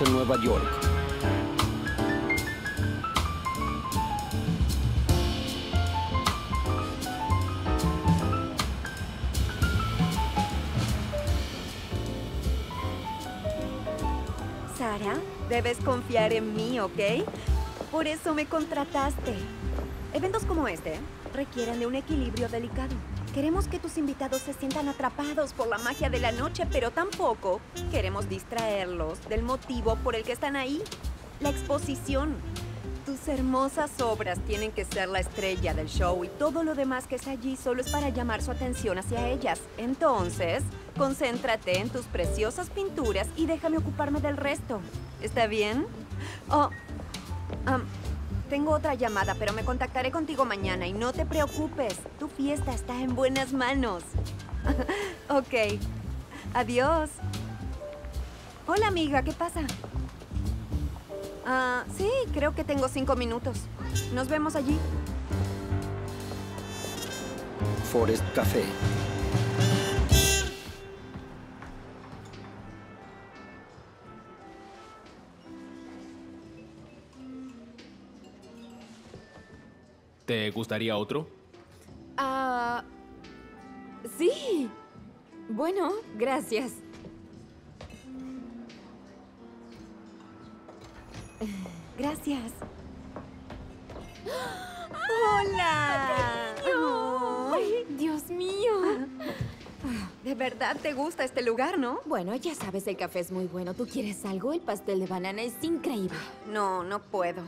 en Nueva York. Sara, debes confiar en mí, ¿ok? Por eso me contrataste. Eventos como este requieren de un equilibrio delicado. Queremos que tus invitados se sientan atrapados por la magia de la noche, pero tampoco queremos distraerlos del motivo por el que están ahí, la exposición. Tus hermosas obras tienen que ser la estrella del show y todo lo demás que está allí solo es para llamar su atención hacia ellas. Entonces, concéntrate en tus preciosas pinturas y déjame ocuparme del resto. ¿Está bien? Oh, am, tengo otra llamada, pero me contactaré contigo mañana y no te preocupes. Tu fiesta está en buenas manos. ok. Adiós. Hola, amiga, ¿qué pasa? Ah, sí, creo que tengo cinco minutos. Nos vemos allí. Forest Café. ¿Te gustaría otro? Ah... sí. Bueno, gracias. Gracias. ¡Hola! ¡Ay, Dios mío! De verdad te gusta este lugar, ¿no? Bueno, ya sabes, el café es muy bueno. ¿Tú quieres algo? El pastel de banana es increíble. No, no puedo.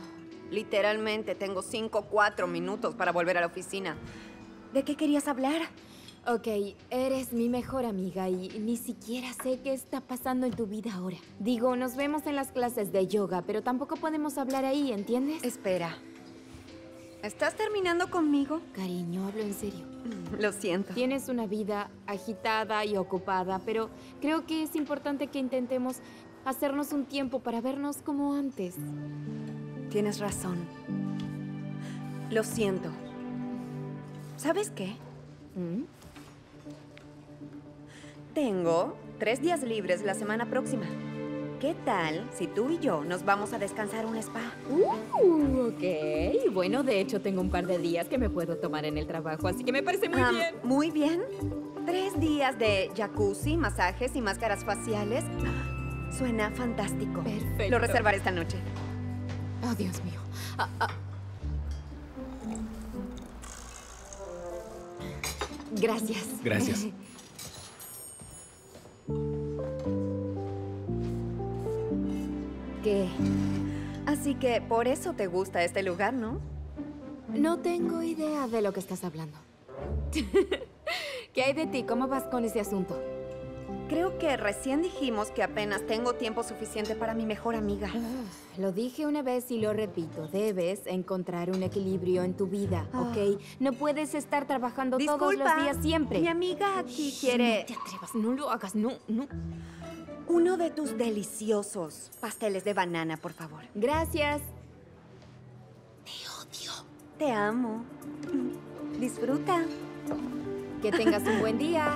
Literalmente tengo cinco, cuatro minutos para volver a la oficina. ¿De qué querías hablar? Ok, eres mi mejor amiga y ni siquiera sé qué está pasando en tu vida ahora. Digo, nos vemos en las clases de yoga, pero tampoco podemos hablar ahí, ¿entiendes? Espera. ¿Estás terminando conmigo? Cariño, hablo en serio. Lo siento. Tienes una vida agitada y ocupada, pero creo que es importante que intentemos hacernos un tiempo para vernos como antes. Tienes razón. Lo siento. ¿Sabes qué? ¿Mm? Tengo tres días libres la semana próxima. ¿Qué tal si tú y yo nos vamos a descansar un spa? Uh, ok. Bueno, de hecho tengo un par de días que me puedo tomar en el trabajo, así que me parece muy Am, bien. Muy bien. Tres días de jacuzzi, masajes y máscaras faciales. Suena fantástico. Perfecto. Lo reservaré esta noche. Oh, Dios mío. Ah, ah. Gracias. Gracias. ¿Qué? Así que por eso te gusta este lugar, ¿no? No tengo idea de lo que estás hablando. ¿Qué hay de ti? ¿Cómo vas con ese asunto? Creo que recién dijimos que apenas tengo tiempo suficiente para mi mejor amiga. Lo dije una vez y lo repito. Debes encontrar un equilibrio en tu vida, ¿ok? No puedes estar trabajando todos los días siempre. Mi amiga aquí Shh, quiere No te atrevas, no lo hagas, no, no. uno de tus deliciosos pasteles de banana, por favor. Gracias. Te amo. Disfruta. Que tengas un buen día.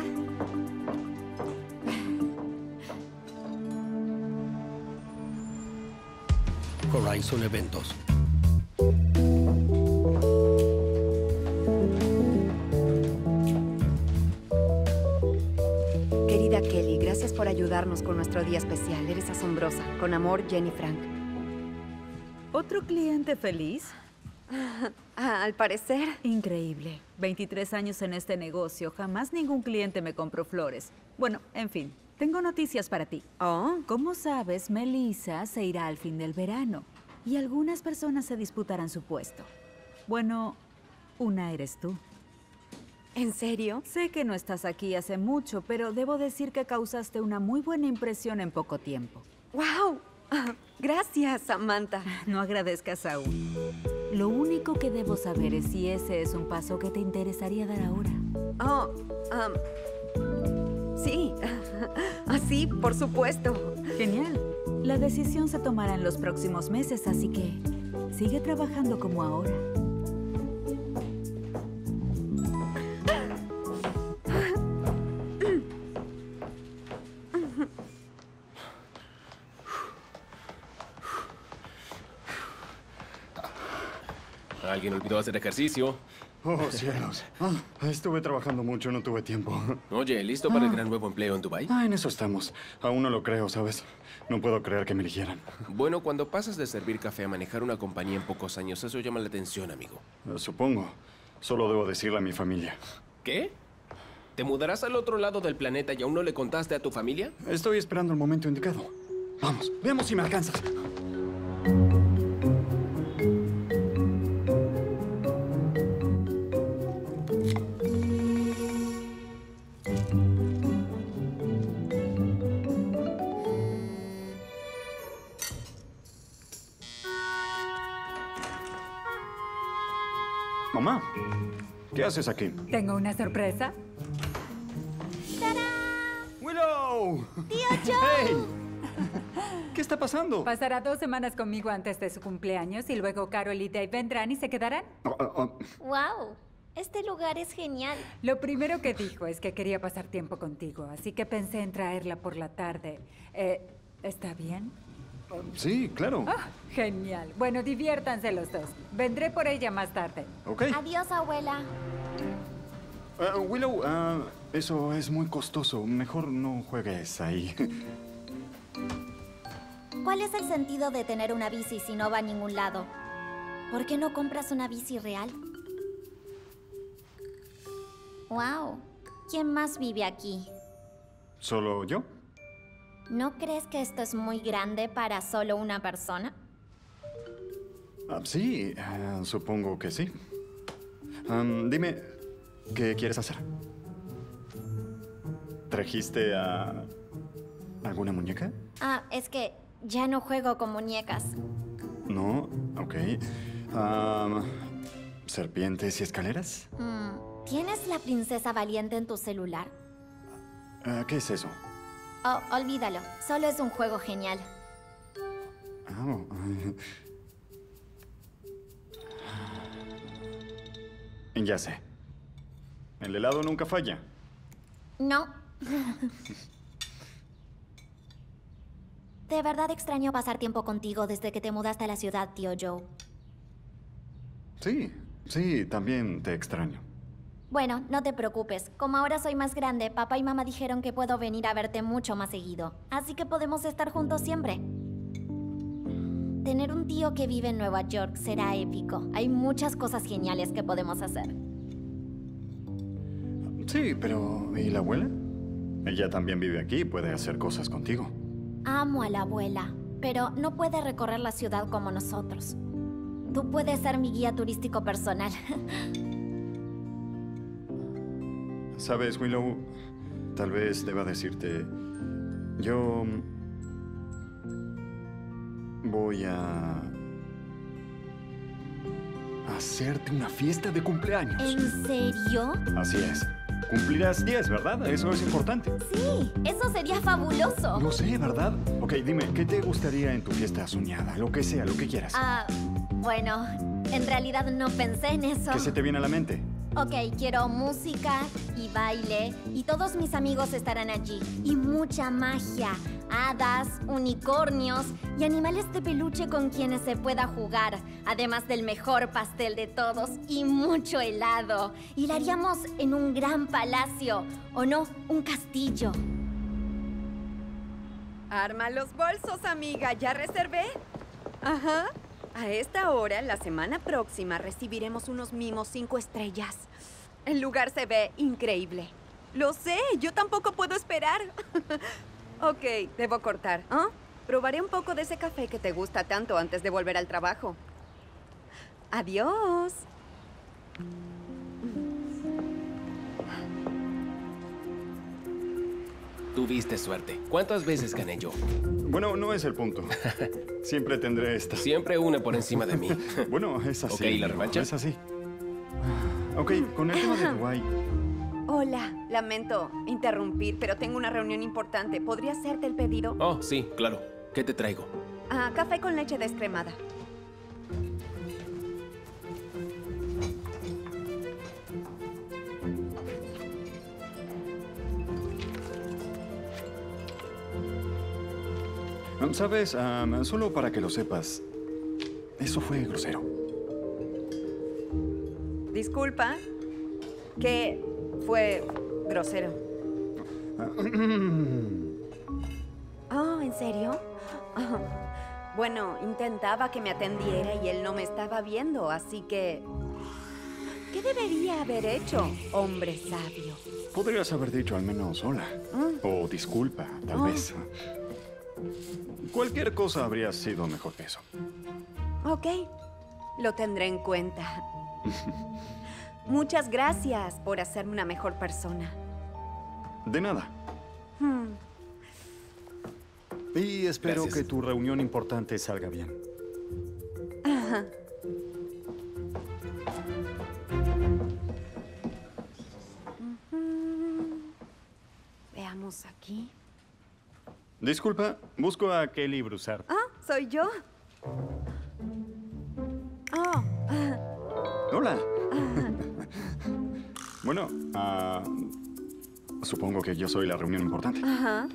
Horizon Eventos. Querida Kelly, gracias por ayudarnos con nuestro día especial. Eres asombrosa. Con amor, Jenny Frank. ¿Otro cliente feliz? Ah, al parecer. Increíble. 23 años en este negocio. Jamás ningún cliente me compró flores. Bueno, en fin. Tengo noticias para ti. Oh, Como sabes, Melissa se irá al fin del verano. Y algunas personas se disputarán su puesto. Bueno, una eres tú. ¿en serio? Sé que no estás aquí hace mucho, pero debo decir que causaste una muy buena impresión en poco tiempo. ¡Wow! Ah, gracias, Samantha. No agradezcas aún. Lo único que debo saber es si ese es un paso que te interesaría dar ahora. Oh, am, sí. Ah, así, por supuesto. Genial. La decisión se tomará en los próximos meses, así que sigue trabajando como ahora. Alguien olvidó hacer ejercicio. Oh, cielos. Ah, estuve trabajando mucho, no tuve tiempo. Oye, ¿listo para el gran nuevo empleo en Dubai? Ah, en eso estamos. Aún no lo creo, ¿sabes? No puedo creer que me eligieran. Bueno, cuando pasas de servir café a manejar una compañía en pocos años, eso llama la atención, amigo. Eh, Supongo. Solo debo decirle a mi familia. ¿Qué? ¿Te mudarás al otro lado del planeta y aún no le contaste a tu familia? Estoy esperando el momento indicado. Vamos, veamos si me alcanzas. Haces aquí? Tengo una sorpresa. ¡Willow! ¡Tío Joe! ¿Qué está pasando? Pasará dos semanas conmigo antes de su cumpleaños y luego Carol y Dave vendrán y se quedarán. Oh, oh, oh. ¡Wow! Este lugar es genial. Lo primero que dijo es que quería pasar tiempo contigo, así que pensé en traerla por la tarde. Eh, ¿Está bien? Sí, claro. Ah, genial. Bueno, diviértanse los dos. Vendré por ella más tarde. Ok. Adiós, abuela. Ah, Willow, ah, eso es muy costoso. Mejor no juegues ahí. ¿Cuál es el sentido de tener una bici si no va a ningún lado? ¿Por qué no compras una bici real? ¡Wow! ¿Quién más vive aquí? ¿Solo yo? ¿No crees que esto es muy grande para solo una persona? Ah, sí, ah, supongo que sí. Dime, ¿qué quieres hacer? ¿Trajiste a alguna muñeca? Ah, es que ya no juego con muñecas. No, ok. ¿Serpientes y escaleras? Hmm, ¿Tienes la princesa valiente en tu celular? Ah, ¿Qué es eso? Oh, olvídalo. Solo es un juego genial. Ah, ya sé. El helado nunca falla. No. De verdad extraño pasar tiempo contigo desde que te mudaste a la ciudad, tío Joe. Sí, sí, también te extraño. Bueno, no te preocupes. Como ahora soy más grande, papá y mamá dijeron que puedo venir a verte mucho más seguido. Así que podemos estar juntos siempre. Tener un tío que vive en Nueva York será épico. Hay muchas cosas geniales que podemos hacer. Sí, pero ¿y la abuela? Ella también vive aquí y puede hacer cosas contigo. Amo a la abuela, pero no puede recorrer la ciudad como nosotros. Tú puedes ser mi guía turístico personal. Sabes, Willow, tal vez deba decirte, yo voy a hacerte una fiesta de cumpleaños. ¿En serio? Así es. Cumplirás 10, ¿verdad? Eso es importante. Sí, eso sería fabuloso. No sé, ¿verdad? Ok, dime, ¿qué te gustaría en tu fiesta soñada? Lo que sea, lo que quieras. Ah, bueno, en realidad no pensé en eso. ¿Qué se te viene a la mente? Ok, quiero música y baile y todos mis amigos estarán allí. Y mucha magia, hadas, unicornios y animales de peluche con quienes se pueda jugar. Además del mejor pastel de todos y mucho helado. Y lo haríamos en un gran palacio, o no, un castillo. Arma los bolsos, amiga. ¿Ya reservé? Ajá. A esta hora, la semana próxima, recibiremos unos mimos cinco estrellas. El lugar se ve increíble. Lo sé, yo tampoco puedo esperar. ok, debo cortar. ¿Ah? Probaré un poco de ese café que te gusta tanto antes de volver al trabajo. Adiós. Tuviste suerte. ¿Cuántas veces gané yo? Bueno, no es el punto. Siempre tendré esta. Siempre una por encima de mí. Bueno, es así. Ok, ¿la revancha? Es así. Ok, con el tema de Dubái. Hola, lamento interrumpir, pero tengo una reunión importante. ¿Podría hacerte el pedido? Oh, sí, claro. ¿Qué te traigo? Ah, café con leche descremada. ¿Sabes? Am, solo para que lo sepas, eso fue grosero. disculpa. Que fue grosero. Oh, ¿en serio? Oh, Bueno, intentaba que me atendiera y él no me estaba viendo, así que... ¿Qué debería haber hecho, hombre sabio? Podrías haber dicho al menos hola. O disculpa, tal Oh. vez. Cualquier cosa habría sido mejor que eso. Ok, lo tendré en cuenta. Muchas gracias por hacerme una mejor persona. De nada. Hmm. Y espero Gracias. que tu reunión importante salga bien. Veamos aquí. Disculpa, busco a Kelly Broussard. Ah, soy yo. Bueno, ah, supongo que yo soy la reunión importante. ajá.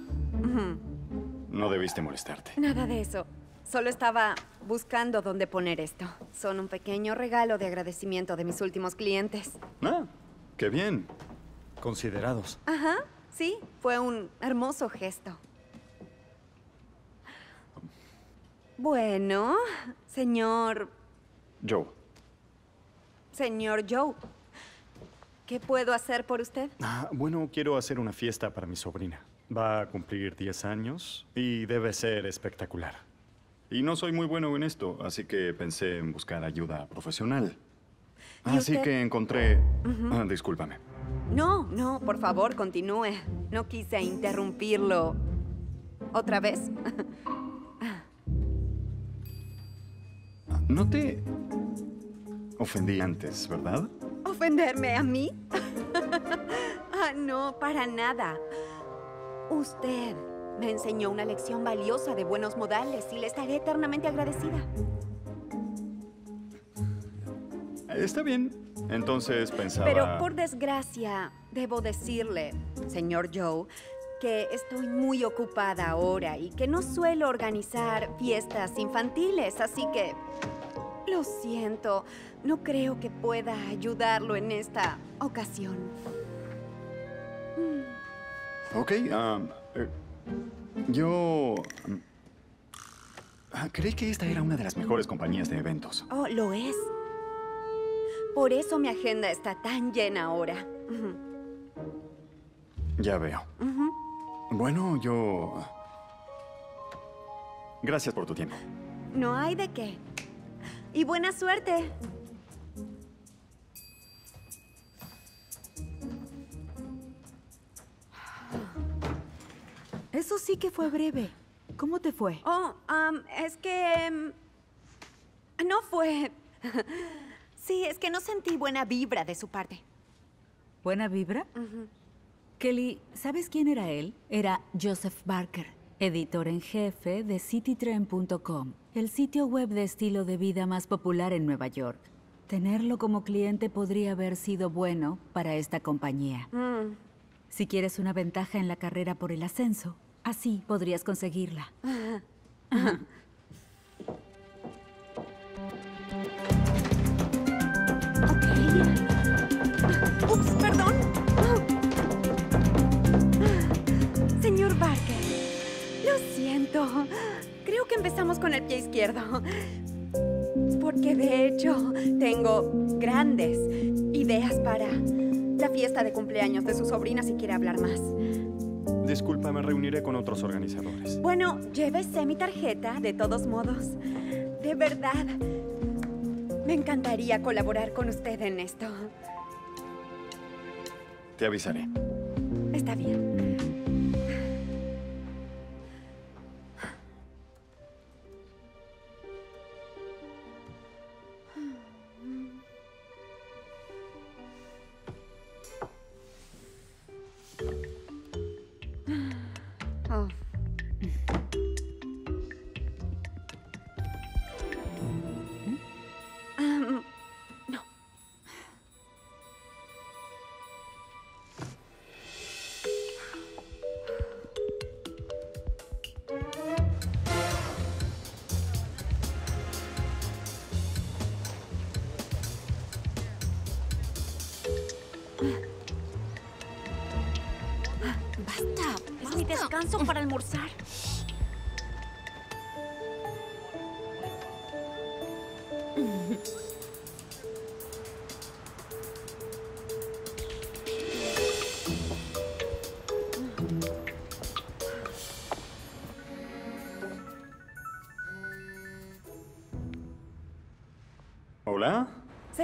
No debiste molestarte. Nada de eso. Solo estaba buscando dónde poner esto. Son un pequeño regalo de agradecimiento de mis últimos clientes. Ah, qué bien. Considerados. Ajá, sí, fue un hermoso gesto. Bueno, señor, Joe. señor Joe, ¿qué puedo hacer por usted? Ah, bueno, quiero hacer una fiesta para mi sobrina. Va a cumplir 10 años y debe ser espectacular. Y no soy muy bueno en esto, así que pensé en buscar ayuda profesional. ¿Y Así usted? que encontré... Ah, discúlpame. No, no, por favor, continúe. No quise interrumpirlo. ¿Otra vez? No te ofendí antes, ¿verdad? ¿Ofenderme a mí? ah, no, para nada. Usted me enseñó una lección valiosa de buenos modales y le estaré eternamente agradecida. Está bien. Entonces pensaba... Pero por desgracia, debo decirle, señor Joe, que estoy muy ocupada ahora y que no suelo organizar fiestas infantiles, así que... Lo siento, no creo que pueda ayudarlo en esta ocasión. Ok, ah, eh, yo... mm, ah, creí que esta era una de las mejores compañías de eventos. Oh, lo es. Por eso mi agenda está tan llena ahora. Ya veo. Bueno, yo... Gracias por tu tiempo. No hay de qué. Y buena suerte. Eso sí que fue breve. ¿Cómo te fue? Oh, am, es que... em, no fue... sí, es que no sentí buena vibra de su parte. ¿Buena vibra? Kelly, ¿sabes quién era él? Era Joseph Barker, editor en jefe de citytrend.com, el sitio web de estilo de vida más popular en Nueva York. Tenerlo como cliente podría haber sido bueno para esta compañía. Mm, Si quieres una ventaja en la carrera por el ascenso, así podrías conseguirla. lo siento. Creo que empezamos con el pie izquierdo. Porque de hecho tengo grandes ideas para la fiesta de cumpleaños de su sobrina si quiere hablar más. Disculpa, me reuniré con otros organizadores. Bueno, llévese mi tarjeta de todos modos. De verdad, me encantaría colaborar con usted en esto. Te avisaré. Está bien.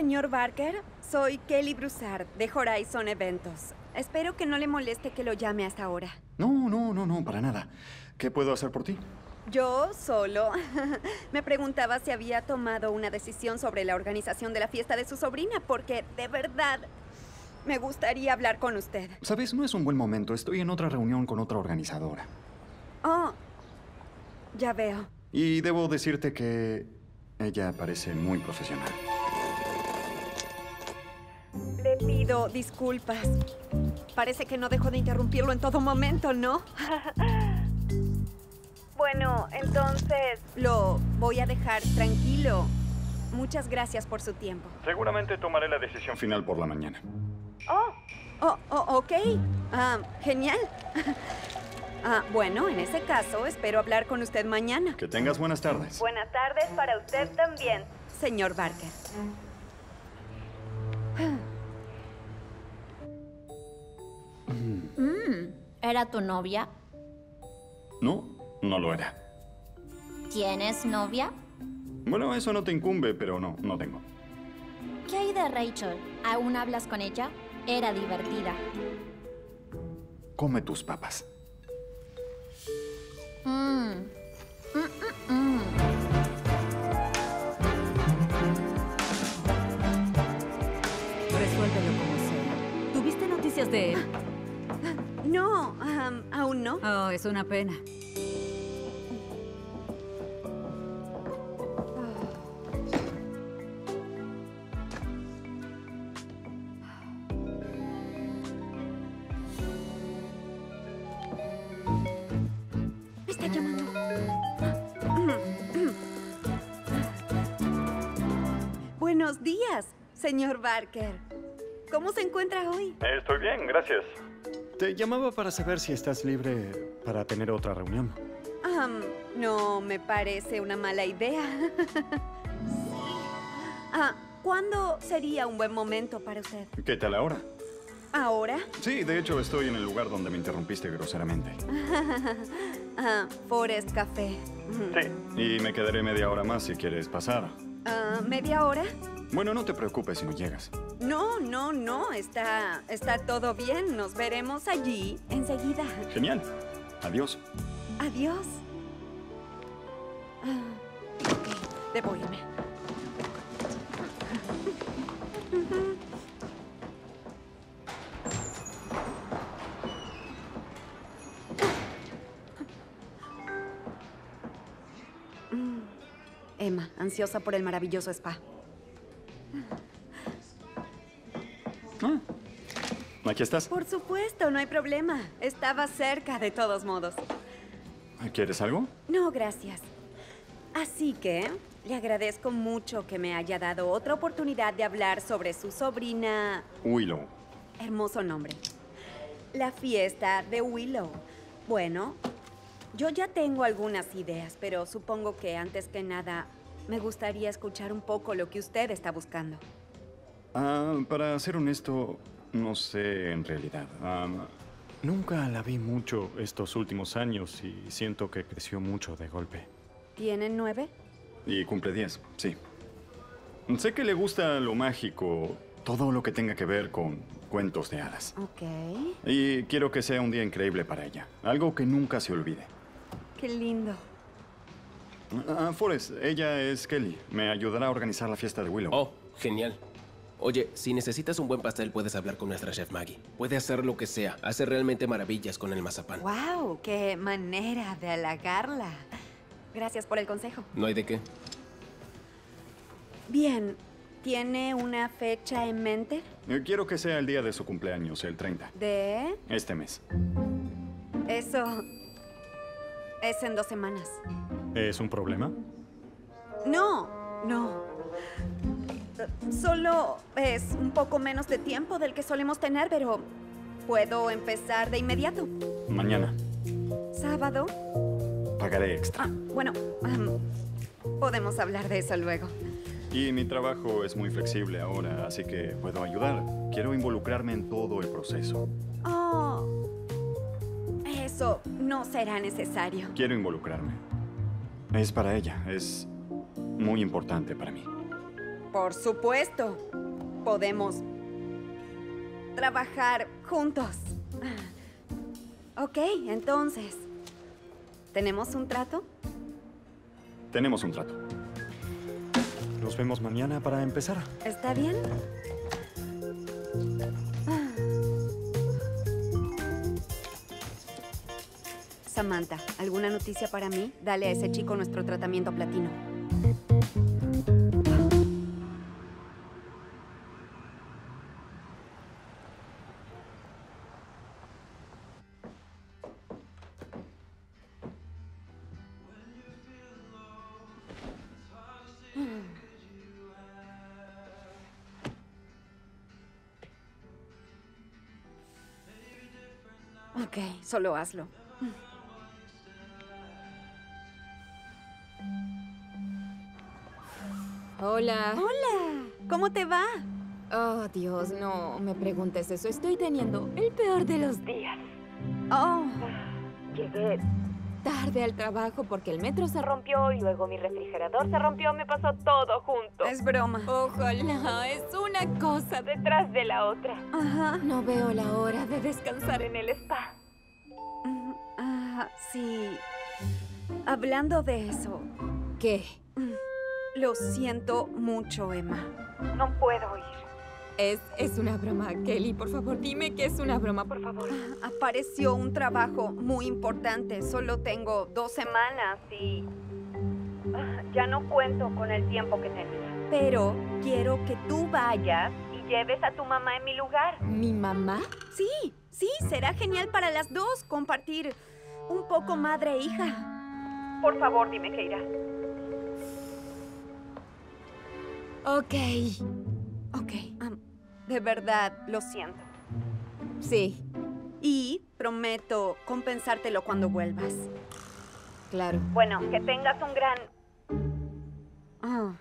Señor Barker, soy Kelly Broussard de Horizon Eventos. Espero que no le moleste que lo llame hasta ahora. No, no, no, no, para nada. ¿Qué puedo hacer por ti? Yo solo me preguntaba si había tomado una decisión sobre la organización de la fiesta de su sobrina, porque de verdad me gustaría hablar con usted. Sabes, no es un buen momento. Estoy en otra reunión con otra organizadora. Oh, ya veo. Y debo decirte que ella parece muy profesional. Le pido disculpas. Parece que no dejo de interrumpirlo en todo momento, ¿no? bueno, entonces lo voy a dejar tranquilo. Muchas gracias por su tiempo. Seguramente tomaré la decisión final por la mañana. Oh, oh, oh ok. Ah, genial. ah, bueno, en ese caso, espero hablar con usted mañana. Que tengas buenas tardes. Buenas tardes para usted también, señor Barker. ¿Era tu novia? No, no lo era. ¿Tienes novia? Bueno, eso no te incumbe, pero no, no tengo. ¿Qué hay de Rachel? ¿Aún hablas con ella? Era divertida. Come tus papas. Mmm. Mm, mm, mm. Resuélvelo como sea. ¿Tuviste noticias de él? No, am, aún no. Oh, es una pena. Me está llamando. Buenos días, señor Barker. ¿Cómo se encuentra hoy? Estoy bien, gracias. Te llamaba para saber si estás libre para tener otra reunión. No me parece una mala idea. Ah, ¿Cuándo sería un buen momento para usted? ¿Qué tal ahora? ¿Ahora? Sí, de hecho estoy en el lugar donde me interrumpiste groseramente. Ah, Forest Café. Sí. Y me quedaré media hora más si quieres pasar. Ah, ¿Media hora? Bueno, no te preocupes si no llegas. No, no, no. Está, está todo bien. Nos veremos allí enseguida. Genial. Adiós. Adiós. Ah, ok, debo irme. Mm. Emma, ansiosa por el maravilloso spa. Ah, aquí estás. Por supuesto, no hay problema. Estaba cerca de todos modos. ¿Quieres algo? No, gracias. Así que le agradezco mucho que me haya dado otra oportunidad de hablar sobre su sobrina. Willow. Hermoso nombre. La fiesta de Willow. Bueno, yo ya tengo algunas ideas, pero supongo que antes que nada me gustaría escuchar un poco lo que usted está buscando. Ah, para ser honesto, no sé en realidad. Nunca la vi mucho estos últimos años y siento que creció mucho de golpe. ¿Tienen nueve? Y cumple 10, sí. Sé que le gusta lo mágico, todo lo que tenga que ver con cuentos de hadas. Ok. Y quiero que sea un día increíble para ella. Algo que nunca se olvide. Qué lindo. Ah, Forrest, ella es Kelly. Me ayudará a organizar la fiesta de Willow. Oh, genial. Oye, si necesitas un buen pastel, puedes hablar con nuestra chef Maggie. Puede hacer lo que sea. Hace realmente maravillas con el mazapán. ¡Wow! ¡Qué manera de halagarla! Gracias por el consejo. No hay de qué. Bien, ¿tiene una fecha en mente? Eh, Quiero que sea el día de su cumpleaños, el 30. De... Este mes. Eso... Es en dos semanas. ¿Es un problema? No, no. Solo es un poco menos de tiempo del que solemos tener, pero Puedo empezar de inmediato. Mañana. ¿Sábado? Pagaré extra. Ah, bueno, podemos hablar de eso luego. Y mi trabajo es muy flexible ahora, así que puedo ayudar. Quiero involucrarme en todo el proceso. Oh, eso no será necesario. Quiero involucrarme. Es para ella, es muy importante para mí. Por supuesto. Podemos trabajar juntos. Ok, entonces. ¿Tenemos un trato? Tenemos un trato. Nos vemos mañana para empezar. ¿Está bien? Samantha, ¿alguna noticia para mí? Dale a ese chico nuestro tratamiento platino. Solo hazlo. Hola. Hola, ¿cómo te va? Oh, Dios, no me preguntes eso. Estoy teniendo el peor de los días. Oh, Llegué tarde al trabajo porque el metro se rompió y luego mi refrigerador se rompió. Me pasó todo junto. es broma. Ojalá, es una cosa detrás de la otra. Ajá. No veo la hora de descansar en el spa. Mm, Ah, sí. Hablando de eso, ¿Qué? Lo siento mucho, Emma. No puedo ir. Es, es una broma, Kelly. Por favor, dime que es una broma, por favor. Apareció un trabajo muy importante. Solo tengo dos semanas y... ah, Ya no cuento con el tiempo que tenía. Pero quiero que tú vayas y lleves a tu mamá en mi lugar. ¿Mi mamá? Sí, sí, será genial para las dos compartir un poco madre e hija. Por favor, dime que irás. Ok. Ok, de verdad, lo siento. Sí, Y prometo compensártelo cuando vuelvas. claro. Bueno, que tengas un gran... Ah.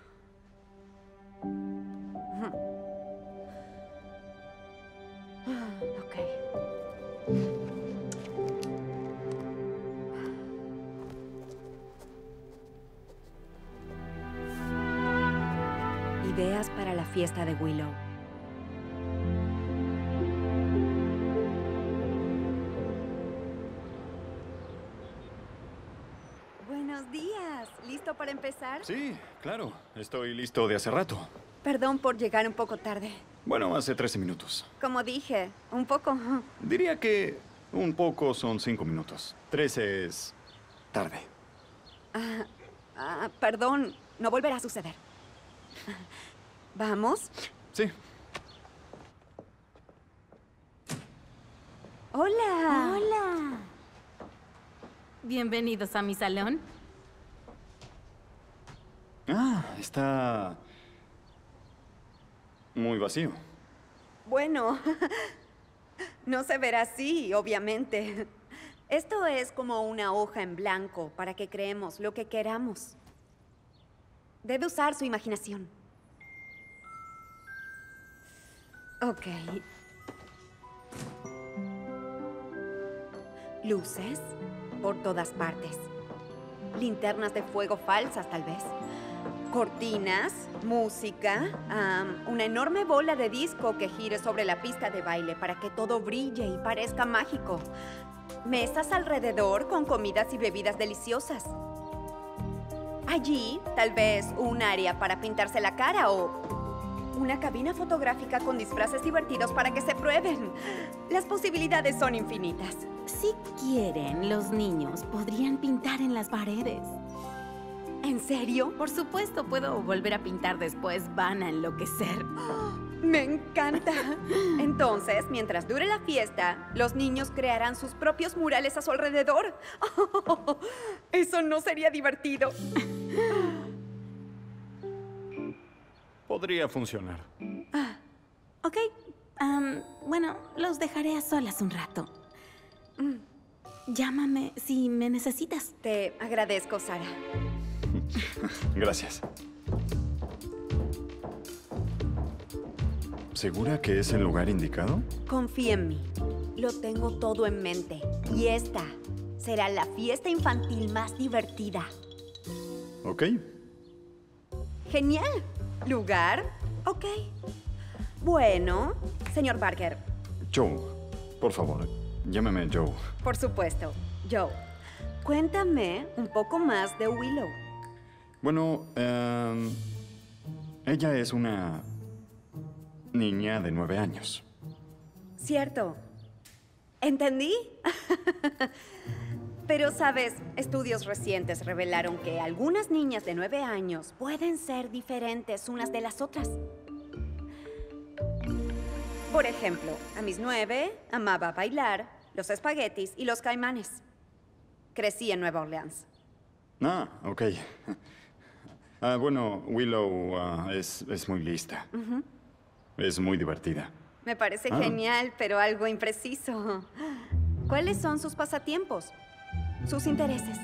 Ideas para la fiesta de Willow. Buenos días. ¿Listo para empezar? Sí, claro. Estoy listo de hace rato. Perdón por llegar un poco tarde. Bueno, hace 13 minutos. Como dije, un poco. Diría que un poco son 5 minutos. 13 es tarde. Ah, perdón, no volverá a suceder. ¿Vamos? Sí. Hola. Hola. Bienvenidos a mi salón. Ah, está muy vacío. Bueno, no se verá así, obviamente. Esto es como una hoja en blanco para que creemos lo que queramos. Debe usar su imaginación. Ok. Luces por todas partes. Linternas de fuego falsas, tal vez. Cortinas, música, una enorme bola de disco que gire sobre la pista de baile para que todo brille y parezca mágico. Mesas alrededor con comidas y bebidas deliciosas. Allí, tal vez, un área para pintarse la cara o una cabina fotográfica con disfraces divertidos para que se prueben. Las posibilidades son infinitas. Si quieren, los niños podrían pintar en las paredes. ¿En serio? Por supuesto, puedo volver a pintar después. Van a enloquecer. Me encanta. Entonces, mientras dure la fiesta, los niños crearán sus propios murales a su alrededor. Eso no sería divertido. Podría funcionar. Ok, Am, bueno, los dejaré a solas un rato. Llámame si me necesitas. Te agradezco, Sara. Gracias. ¿Segura que es el lugar indicado? Confía en mí. Lo tengo todo en mente. Y esta será la fiesta infantil más divertida. Ok. Genial. ¿Lugar? Ok. Bueno, señor Barker, Joe, por favor, llámame Joe. por supuesto, Joe. Cuéntame un poco más de Willow. Bueno, em, ella es una niña de nueve años. Cierto. ¿Entendí? Pero sabes, estudios recientes revelaron que algunas niñas de nueve años pueden ser diferentes unas de las otras. Por ejemplo, a mis nueve amaba bailar, los espaguetis y los caimanes. Crecí en Nueva Orleans. Ah, ok. Ah, bueno, Willow ah, es, es muy lista. Es muy divertida. Me parece Ah. genial, pero algo impreciso. ¿Cuáles son sus pasatiempos? Sus intereses.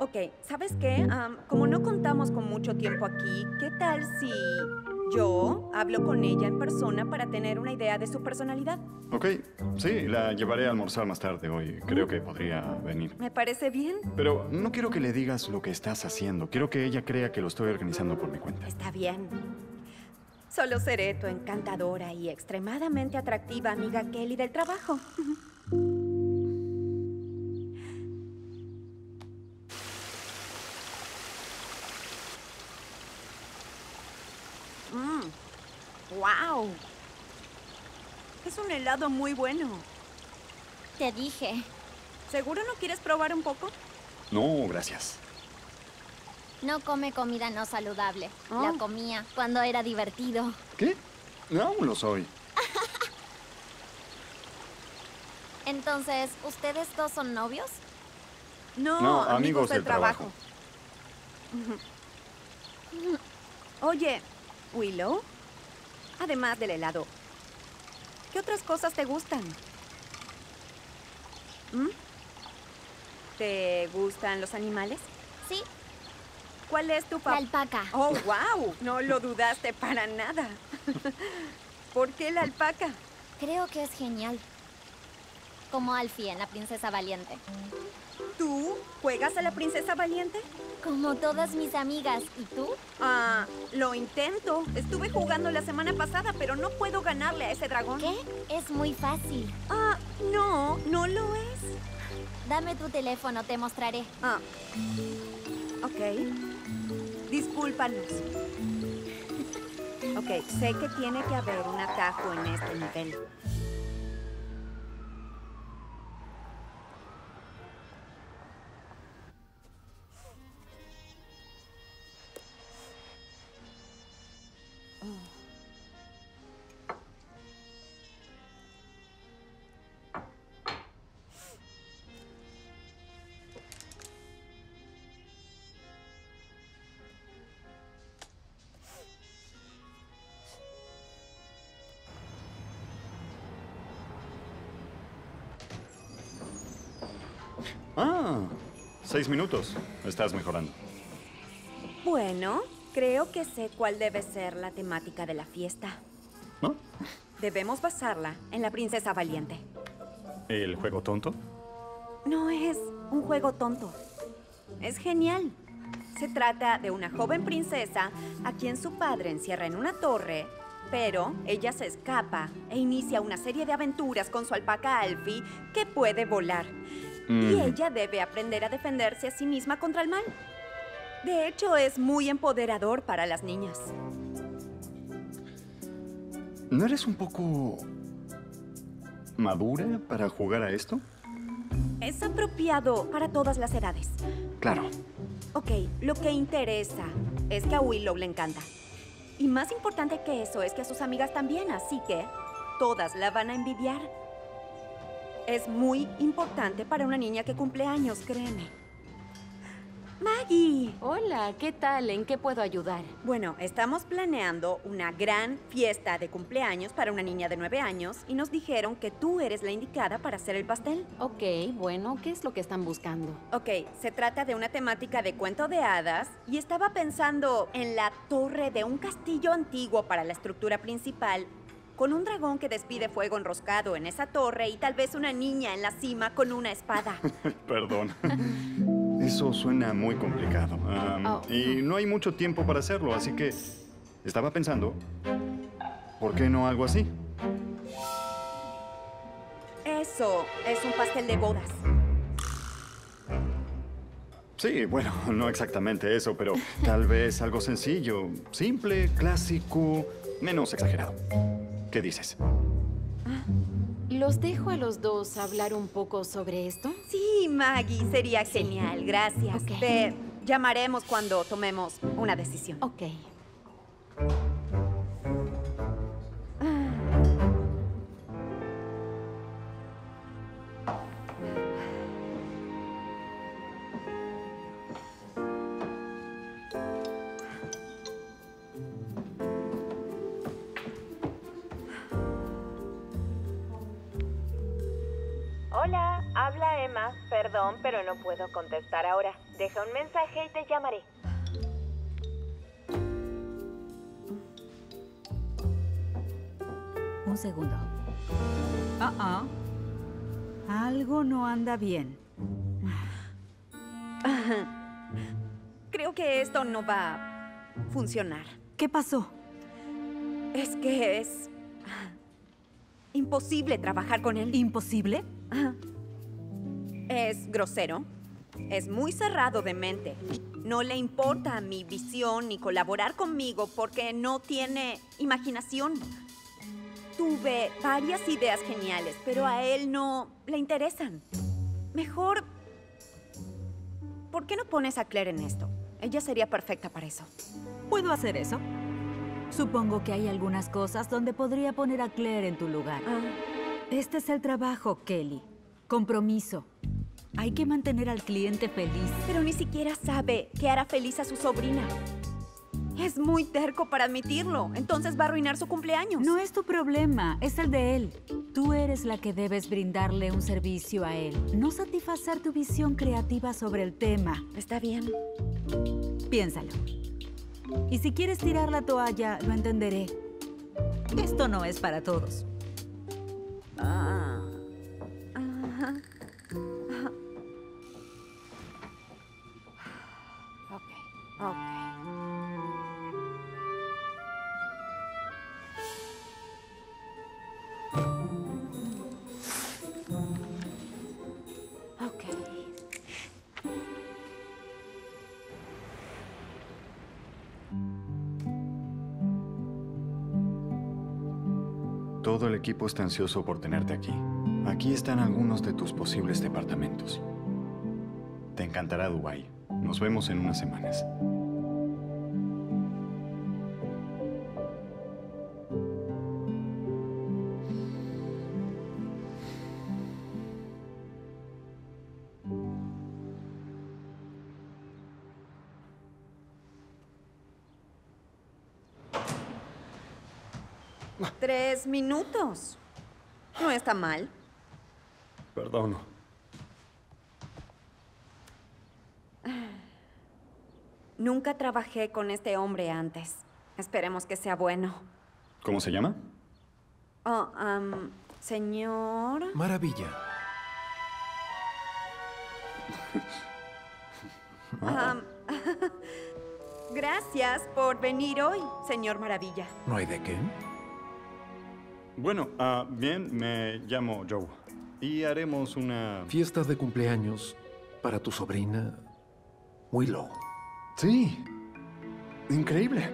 Ok, ¿sabes qué? Como no contamos con mucho tiempo aquí, ¿qué tal si yo hablo con ella en persona para tener una idea de su personalidad? Ok, sí, la llevaré a almorzar más tarde hoy. Creo que podría venir. ¿Me parece bien? Pero no quiero que le digas lo que estás haciendo. Quiero que ella crea que lo estoy organizando por mi cuenta. Está bien. Solo seré tu encantadora y extremadamente atractiva amiga Kelly del trabajo. ¡Wow! Es un helado muy bueno. Te dije. ¿Seguro no quieres probar un poco? No, gracias. No come comida no saludable. Oh. La comía cuando era divertido. ¿Qué? Aún lo soy. Entonces, ¿ustedes dos son novios? No, No, amigos, amigos del, del trabajo. trabajo. Oye, Willow, además del helado, ¿qué otras cosas te gustan? ¿Mm? ¿Te gustan los animales? Sí, ¿Cuál es tu la papá? alpaca. Oh, wow, no lo dudaste para nada. ¿Por qué la alpaca? Creo que es genial. Como Alfie en La Princesa Valiente. ¿Tú juegas a la princesa valiente? Como todas mis amigas. ¿Y tú? Ah, lo intento. Estuve jugando la semana pasada, pero no puedo ganarle a ese dragón. ¿Qué? Es muy fácil. Ah, no, no lo es. Dame tu teléfono, te mostraré. Ah. Ok. Discúlpanos. Ok, sé que tiene que haber un atajo en este nivel. Seis minutos. Estás mejorando. Bueno, creo que sé cuál debe ser la temática de la fiesta. ¿No? Debemos basarla en la princesa valiente. ¿El juego tonto? No es un juego tonto. Es genial. Se trata de una joven princesa a quien su padre encierra en una torre, pero ella se escapa e inicia una serie de aventuras con su alpaca Alfie que puede volar. Y Mm. ella debe aprender a defenderse a sí misma contra el mal. De hecho, es muy empoderador para las niñas. ¿No eres un poco madura para jugar a esto? Es apropiado para todas las edades. Claro. Ok, lo que interesa es que a Willow le encanta. Y más importante que eso es que a sus amigas también, así que todas la van a envidiar. Es muy importante para una niña que cumple años, créeme. Maggie. Hola, ¿qué tal? ¿En qué puedo ayudar? Bueno, estamos planeando una gran fiesta de cumpleaños para una niña de nueve años y nos dijeron que tú eres la indicada para hacer el pastel. Ok, bueno, ¿qué es lo que están buscando? Ok, se trata de una temática de cuento de hadas y estaba pensando en la torre de un castillo antiguo para la estructura principal, con un dragón que despide fuego enroscado en esa torre y tal vez una niña en la cima con una espada. Perdón. Eso suena muy complicado. Um, Oh. Y no hay mucho tiempo para hacerlo, así que estaba pensando, ¿por qué no algo así? Eso es un pastel de bodas. Sí, bueno, no exactamente eso, pero tal vez algo sencillo, simple, clásico, menos exagerado. ¿Qué dices? ¿Los dejo a los dos hablar un poco sobre esto? Sí, Maggie, sería genial, gracias. Ok. Te llamaremos cuando tomemos una decisión. Ok. No puedo contestar ahora. Deja un mensaje y te llamaré. Un segundo. Ah, ah. Algo no anda bien. Creo que esto no va a funcionar. ¿Qué pasó? Es que es imposible trabajar con él. ¿Imposible? Es grosero, es muy cerrado de mente. No le importa mi visión ni colaborar conmigo porque no tiene imaginación. Tuve varias ideas geniales, pero a él no le interesan. Mejor, ¿por qué no pones a Claire en esto? Ella sería perfecta para eso. ¿Puedo hacer eso? Supongo que hay algunas cosas donde podría poner a Claire en tu lugar. Ah, Este es el trabajo, Kelly. Compromiso. Hay que mantener al cliente feliz. pero ni siquiera sabe que hará feliz a su sobrina. Es muy terco para admitirlo. Entonces va a arruinar su cumpleaños. No es tu problema, es el de él. Tú eres la que debes brindarle un servicio a él, no satisfacer tu visión creativa sobre el tema. Está bien. Piénsalo. Y si quieres tirar la toalla, lo entenderé. Esto no es para todos. Ah. Ajá. Ok. Todo el equipo está ansioso por tenerte aquí. Aquí están algunos de tus posibles departamentos. Te encantará Dubái. Nos vemos en unas semanas. Minutos. No está mal. Perdono. Nunca trabajé con este hombre antes. Esperemos que sea bueno. ¿Cómo se llama? Oh, am, señor. Maravilla. am, gracias por venir hoy, señor Maravilla. ¿No hay de qué? Bueno, ah, bien, me llamo Joe. Y haremos una... Fiesta de cumpleaños para tu sobrina Willow. Sí. Increíble.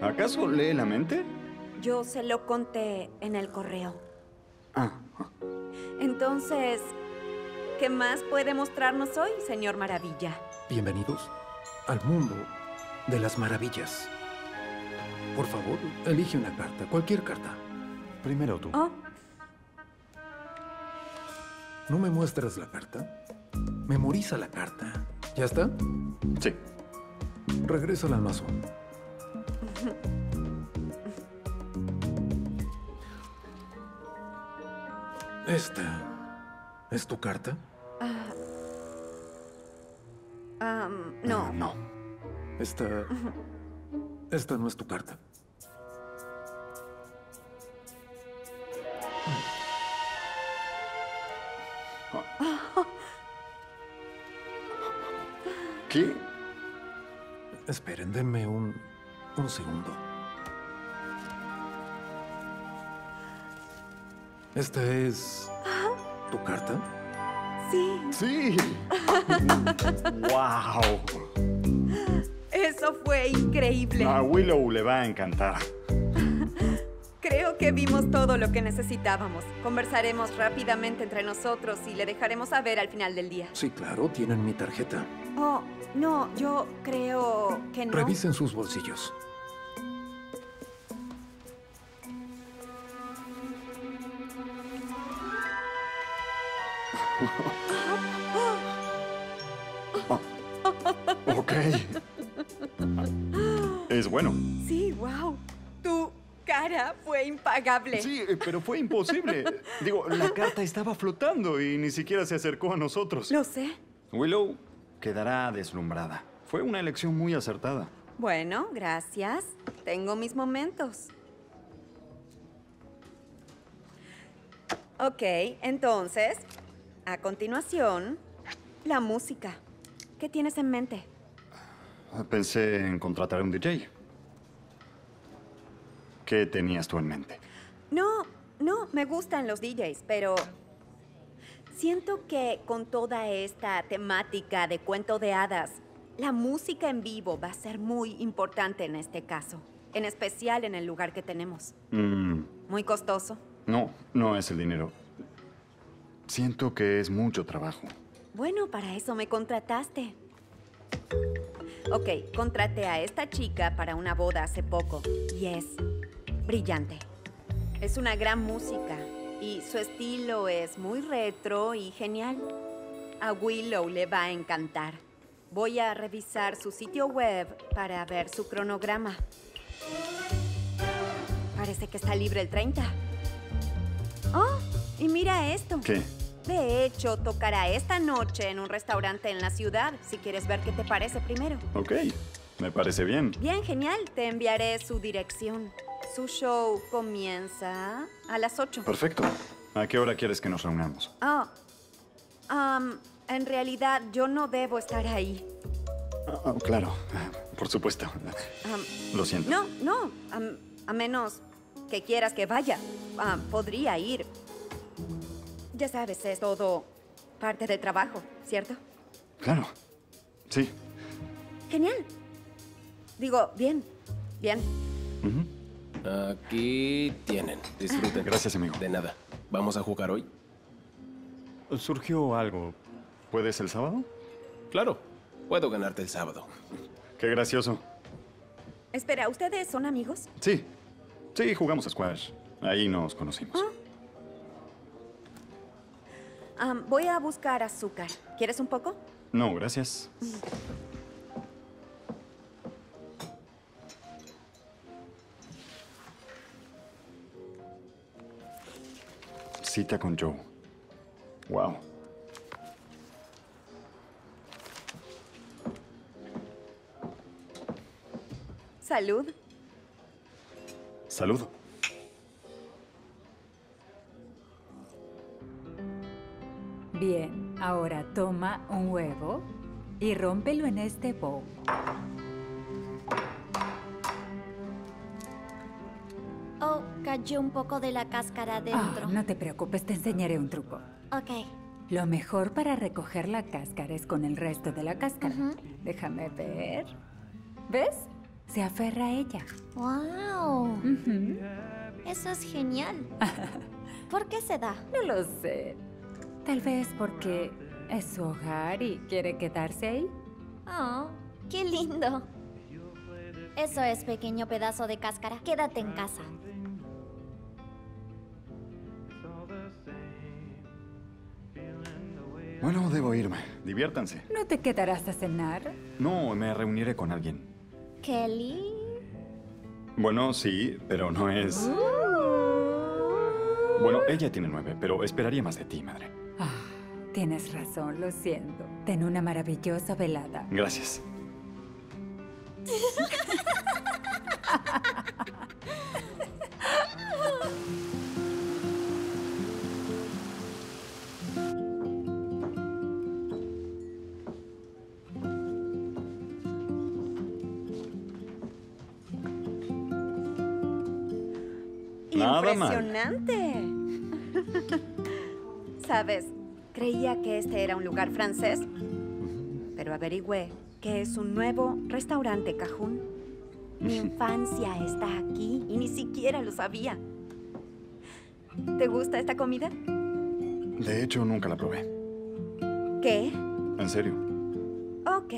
¿Acaso lee la mente? Yo se lo conté en el correo. Ah, Entonces, ¿qué más puede mostrarnos hoy, señor Maravilla? Bienvenidos al mundo de las maravillas. Por favor, elige una carta, cualquier carta. Primero tú. Oh, No me muestres la carta. Memoriza la carta. ¿Ya está? Sí. Regresa al Amazon. Esta. ¿Es tu carta? Ah, am, no. No. Esta. Esta no es tu carta. ¿Qué? Esperen, denme un. un segundo. ¿Esta es. tu carta? Sí. Sí. ¡Wow! Eso fue increíble. A Willow le va a encantar. Creo que vimos todo lo que necesitábamos. Conversaremos rápidamente entre nosotros y le dejaremos saber al final del día. Sí, claro, tienen mi tarjeta. Oh, no, yo creo que no. Revisen sus bolsillos. Ok. Es bueno. Sí, wow. Tu cara fue impagable. Sí, eh, pero fue imposible. Digo, la carta estaba flotando y ni siquiera se acercó a nosotros. Lo sé. Willow quedará deslumbrada. Fue una elección muy acertada. Bueno, gracias. Tengo mis momentos. Ok, entonces, a continuación, la música. ¿Qué tienes en mente? Pensé en contratar a un DJ. ¿Qué tenías tú en mente? No, no, me gustan los DJs, pero siento que con toda esta temática de cuento de hadas, la música en vivo va a ser muy importante en este caso, en especial en el lugar que tenemos. Mm, Muy costoso. no, no es el dinero. Siento que es mucho trabajo. Bueno, para eso me contrataste. Ok, contraté a esta chica para una boda hace poco y es brillante. Es una gran música y su estilo es muy retro y genial. A Willow le va a encantar. Voy a revisar su sitio web para ver su cronograma. Parece que está libre el 30. Oh, y mira esto. ¿Qué? De hecho, tocará esta noche en un restaurante en la ciudad, si quieres ver qué te parece primero. Ok, me parece bien. Bien, genial. Te enviaré su dirección. Su show comienza a las 8. Perfecto. ¿A qué hora quieres que nos reunamos? Oh, am, en realidad yo no debo estar ahí. Ah, ah, claro, por supuesto. Lo siento. no, no, a menos que quieras que vaya. Ah, podría ir. Ya sabes, es todo parte del trabajo, ¿cierto? Claro. Sí. Genial. Digo, bien, bien. Aquí tienen. Disfruten. Gracias, amigo. De nada. ¿Vamos a jugar hoy? Surgió algo. ¿Puedes el sábado? Claro. Puedo ganarte el sábado. Qué gracioso. Espera, ¿ustedes son amigos? Sí. Sí, jugamos a squash. Ahí nos conocimos. Am, voy a buscar azúcar. ¿Quieres un poco? No, gracias. Cita con Joe. Wow. Salud. Saludo. Bien, ahora toma un huevo y rómpelo en este bowl. Un poco de la cáscara Ah, dentro. no te preocupes, te enseñaré un truco. Ok. Lo mejor para recoger la cáscara es con el resto de la cáscara. Déjame ver. ¿Ves? Se aferra a ella. ¡Wow! Eso es genial. ¿Por qué se da? No lo sé. Tal vez porque es su hogar y quiere quedarse ahí. Oh, qué lindo. Eso es, pequeño pedazo de cáscara. Quédate en casa. Bueno, debo irme. Diviértanse. ¿No te quedarás a cenar? No, me reuniré con alguien. Kelly. Bueno, sí, pero no es... Bueno, ella tiene nueve, pero esperaría más de ti, madre. Ah, tienes razón, lo siento. Ten una maravillosa velada. Gracias. Impresionante. Sabes, creía que este era un lugar francés, pero averigüé que es un nuevo restaurante cajún. Mi infancia está aquí y ni siquiera lo sabía. ¿Te gusta esta comida? De hecho, nunca la probé. ¿Qué? En serio. Ok,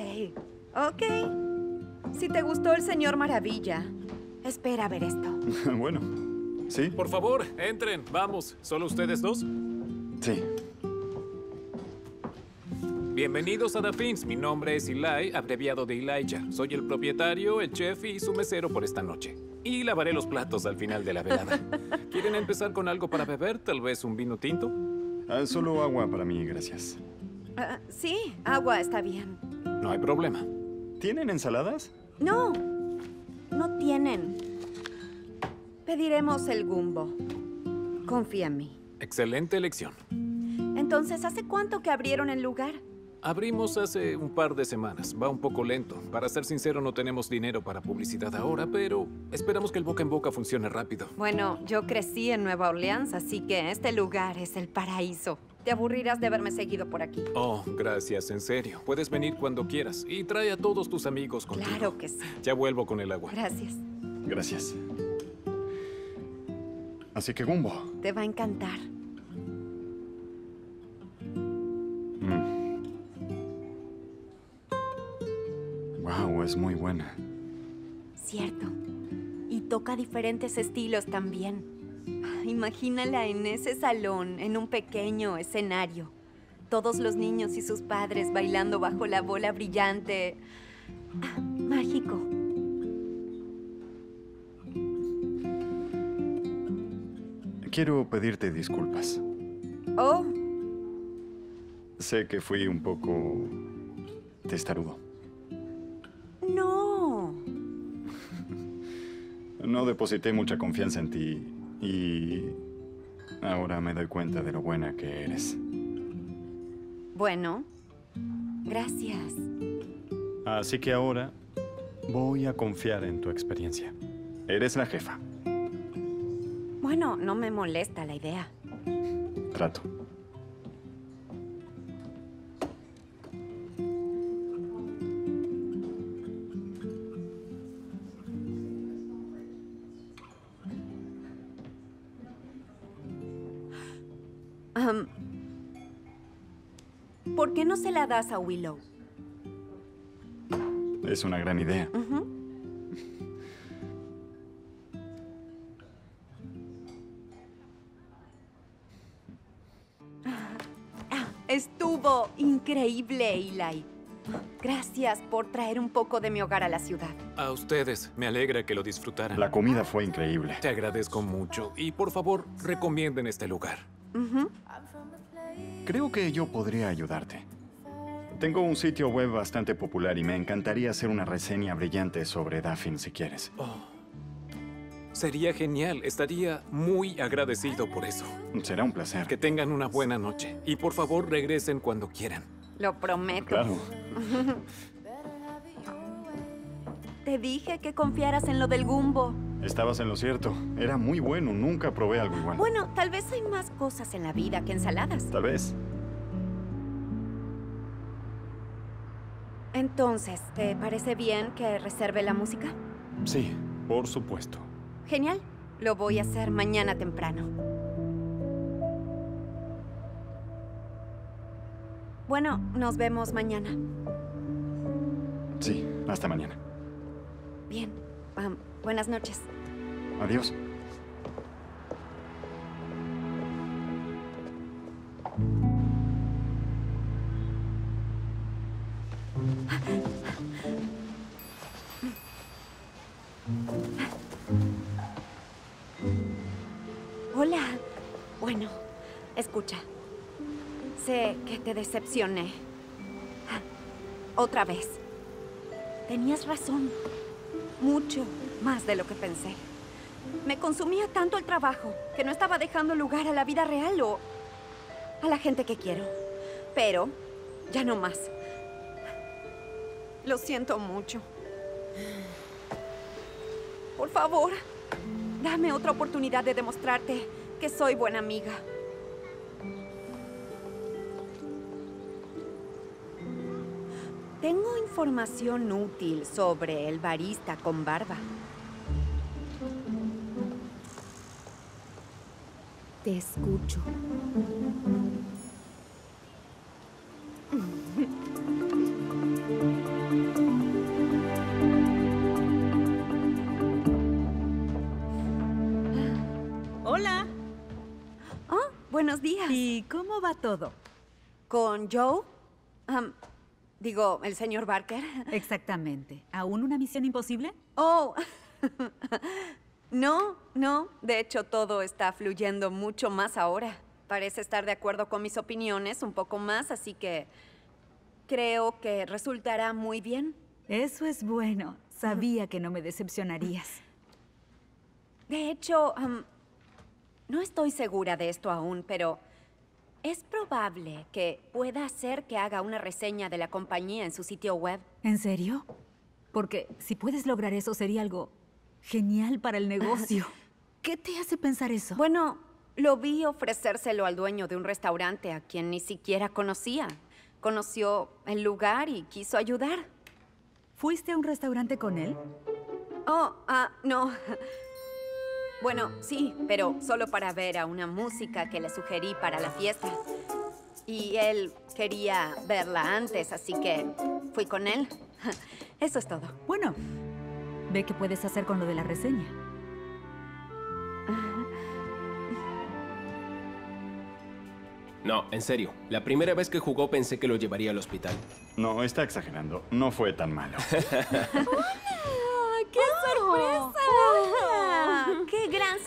ok. Si te gustó el señor Maravilla, espera a ver esto. bueno, sí. Por favor, entren. Vamos. ¿Solo ustedes dos? Sí. Bienvenidos a The Fins. Mi nombre es Eli, abreviado de Elijah. Soy el propietario, el chef y su mesero por esta noche. Y lavaré los platos al final de la velada. ¿Quieren empezar con algo para beber? ¿Tal vez un vino tinto? Ah, solo agua para mí, gracias. Ah, sí, agua está bien. No hay problema. ¿Tienen ensaladas? No, no tienen. Pediremos el gumbo. Confía en mí. Excelente elección. Entonces, ¿hace cuánto que abrieron el lugar? Abrimos hace un par de semanas. Va un poco lento. Para ser sincero, no tenemos dinero para publicidad ahora, pero esperamos que el boca en boca funcione rápido. Bueno, yo crecí en Nueva Orleans, así que este lugar es el paraíso. Te aburrirás de haberme seguido por aquí. Oh, gracias, en serio. Puedes venir cuando quieras y trae a todos tus amigos contigo. Claro que sí. Ya vuelvo con el agua. Gracias. Gracias. Así que Gumbo. Te va a encantar. Wow, es muy buena. Cierto. Y toca diferentes estilos también. Imagínala en ese salón, en un pequeño escenario. Todos los niños y sus padres bailando bajo la bola brillante. Ah, mágico. Quiero pedirte disculpas. Oh, Sé que fui un poco testarudo. no. No deposité mucha confianza en ti y ahora me doy cuenta de lo buena que eres. Bueno, gracias. Así que ahora voy a confiar en tu experiencia. Eres la jefa. Bueno, no me molesta la idea. Trato. ¿Por qué no se la das a Willow? Es una gran idea. Estuvo increíble, Eli. Gracias por traer un poco de mi hogar a la ciudad. A ustedes, me alegra que lo disfrutaran. La comida fue increíble. Te agradezco mucho y por favor, recomienden este lugar. Creo que yo podría ayudarte. Tengo un sitio web bastante popular y me encantaría hacer una reseña brillante sobre Daphne si quieres. Sería genial, estaría muy agradecido por eso. Será un placer. Que tengan una buena noche y por favor regresen cuando quieran. Lo prometo. Claro. Te dije que confiaras en lo del gumbo. Estabas en lo cierto. Era muy bueno. Nunca probé algo igual. Bueno, tal vez hay más cosas en la vida que ensaladas. Tal vez. Entonces, ¿te parece bien que reserve la música? Sí, por supuesto. Genial. Lo voy a hacer mañana temprano. Bueno, nos vemos mañana. Sí, hasta mañana. Bien. Buenas noches. Adiós. Decepcioné. Otra vez. Tenías razón. Mucho más de lo que pensé. Me consumía tanto el trabajo que no estaba dejando lugar a la vida real o a la gente que quiero. Pero ya no más. Lo siento mucho. Por favor, dame otra oportunidad de demostrarte que soy buena amiga. Información útil sobre el barista con barba. Te escucho. Hola. Oh, buenos días. ¿Y cómo va todo? ¿Con Joe? Am, digo, el señor Barker. Exactamente. ¿Aún una misión imposible? Oh. no, no. De hecho, todo está fluyendo mucho más ahora. Parece estar de acuerdo con mis opiniones un poco más, así que creo que resultará muy bien. Eso es bueno. Sabía que no me decepcionarías. De hecho, no estoy segura de esto aún, pero es probable que pueda hacer que haga una reseña de la compañía en su sitio web. ¿En serio? Porque si puedes lograr eso sería algo genial para el negocio. ¿Qué te hace pensar eso? Bueno, lo vi ofrecérselo al dueño de un restaurante a quien ni siquiera conocía. Conoció el lugar y quiso ayudar. ¿Fuiste a un restaurante con él? Oh, ah, no. Bueno, sí, pero solo para ver a una música que le sugerí para la fiesta. Y él quería verla antes, así que fui con él. Eso es todo. Bueno, ve qué puedes hacer con lo de la reseña. No, en serio. La primera vez que jugó pensé que lo llevaría al hospital. No, está exagerando. No fue tan malo. ¡Qué sorpresa! ¡Hola! ¡Qué gran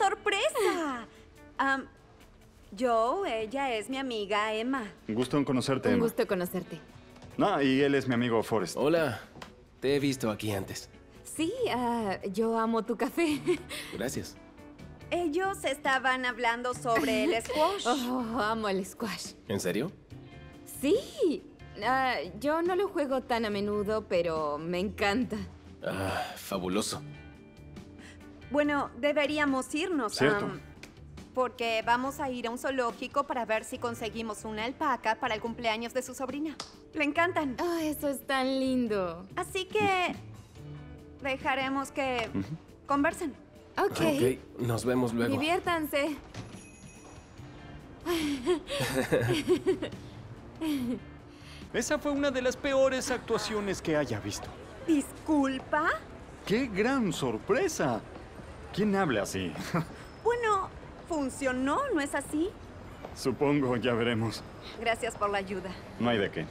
yo, ella es mi amiga Emma. Gusto en conocerte, Un Emma. gusto conocerte. No, y él es mi amigo Forrest. Hola. Te he visto aquí antes. Sí, ah, yo amo tu café. Gracias. Ellos estaban hablando sobre el squash. Oh, amo el squash. ¿En serio? Sí. Ah, yo no lo juego tan a menudo, pero me encanta. Ah, fabuloso. Bueno, deberíamos irnos. Cierto. Porque vamos a ir a un zoológico para ver si conseguimos una alpaca para el cumpleaños de su sobrina. Le encantan. Oh, eso es tan lindo. Así que dejaremos que conversen. Ok. Ok, nos vemos luego. Diviértanse. Esa fue una de las peores actuaciones que haya visto. ¿Disculpa? ¡Qué gran sorpresa! ¿Quién habla así? Bueno, funcionó, ¿no es así? Supongo, ya veremos. Gracias por la ayuda. No hay de qué.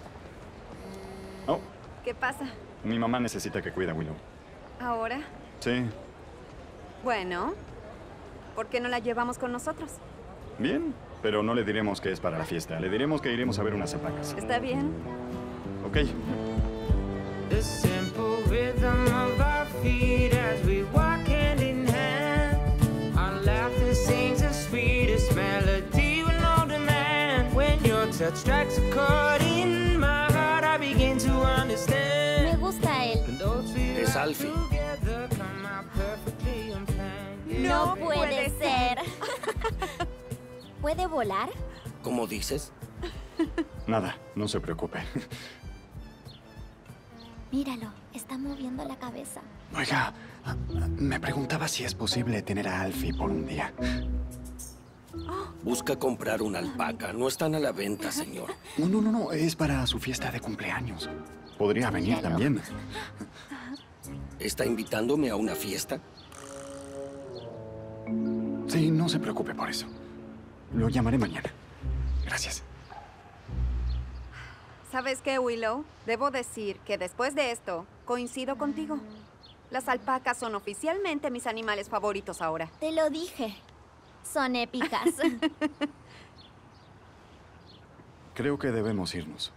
Oh, ¿Qué pasa? mi mamá necesita que cuide a Willow. ¿Ahora? Sí. Bueno, ¿por qué no la llevamos con nosotros? Bien, pero no le diremos que es para la fiesta. Le diremos que iremos a ver unas alpacas. ¿Está bien? Ok. The simple rhythm of our feet as we walk Me gusta él. Es Alfie. No puede ser. ¿Puede volar? ¿Cómo dices? Nada, no se preocupe. Míralo, está moviendo la cabeza. Oiga, me preguntaba si es posible tener a Alfie por un día. Busca comprar una alpaca. No están a la venta, señor. No, no, no, no, es para su fiesta de cumpleaños. Podría venir también. ¿Está invitándome a una fiesta? Sí, no se preocupe por eso. Lo llamaré mañana. Gracias. ¿Sabes qué, Willow? Debo decir que después de esto, coincido contigo. Las alpacas son oficialmente mis animales favoritos ahora. Te lo dije. Son épicas. Creo que debemos irnos.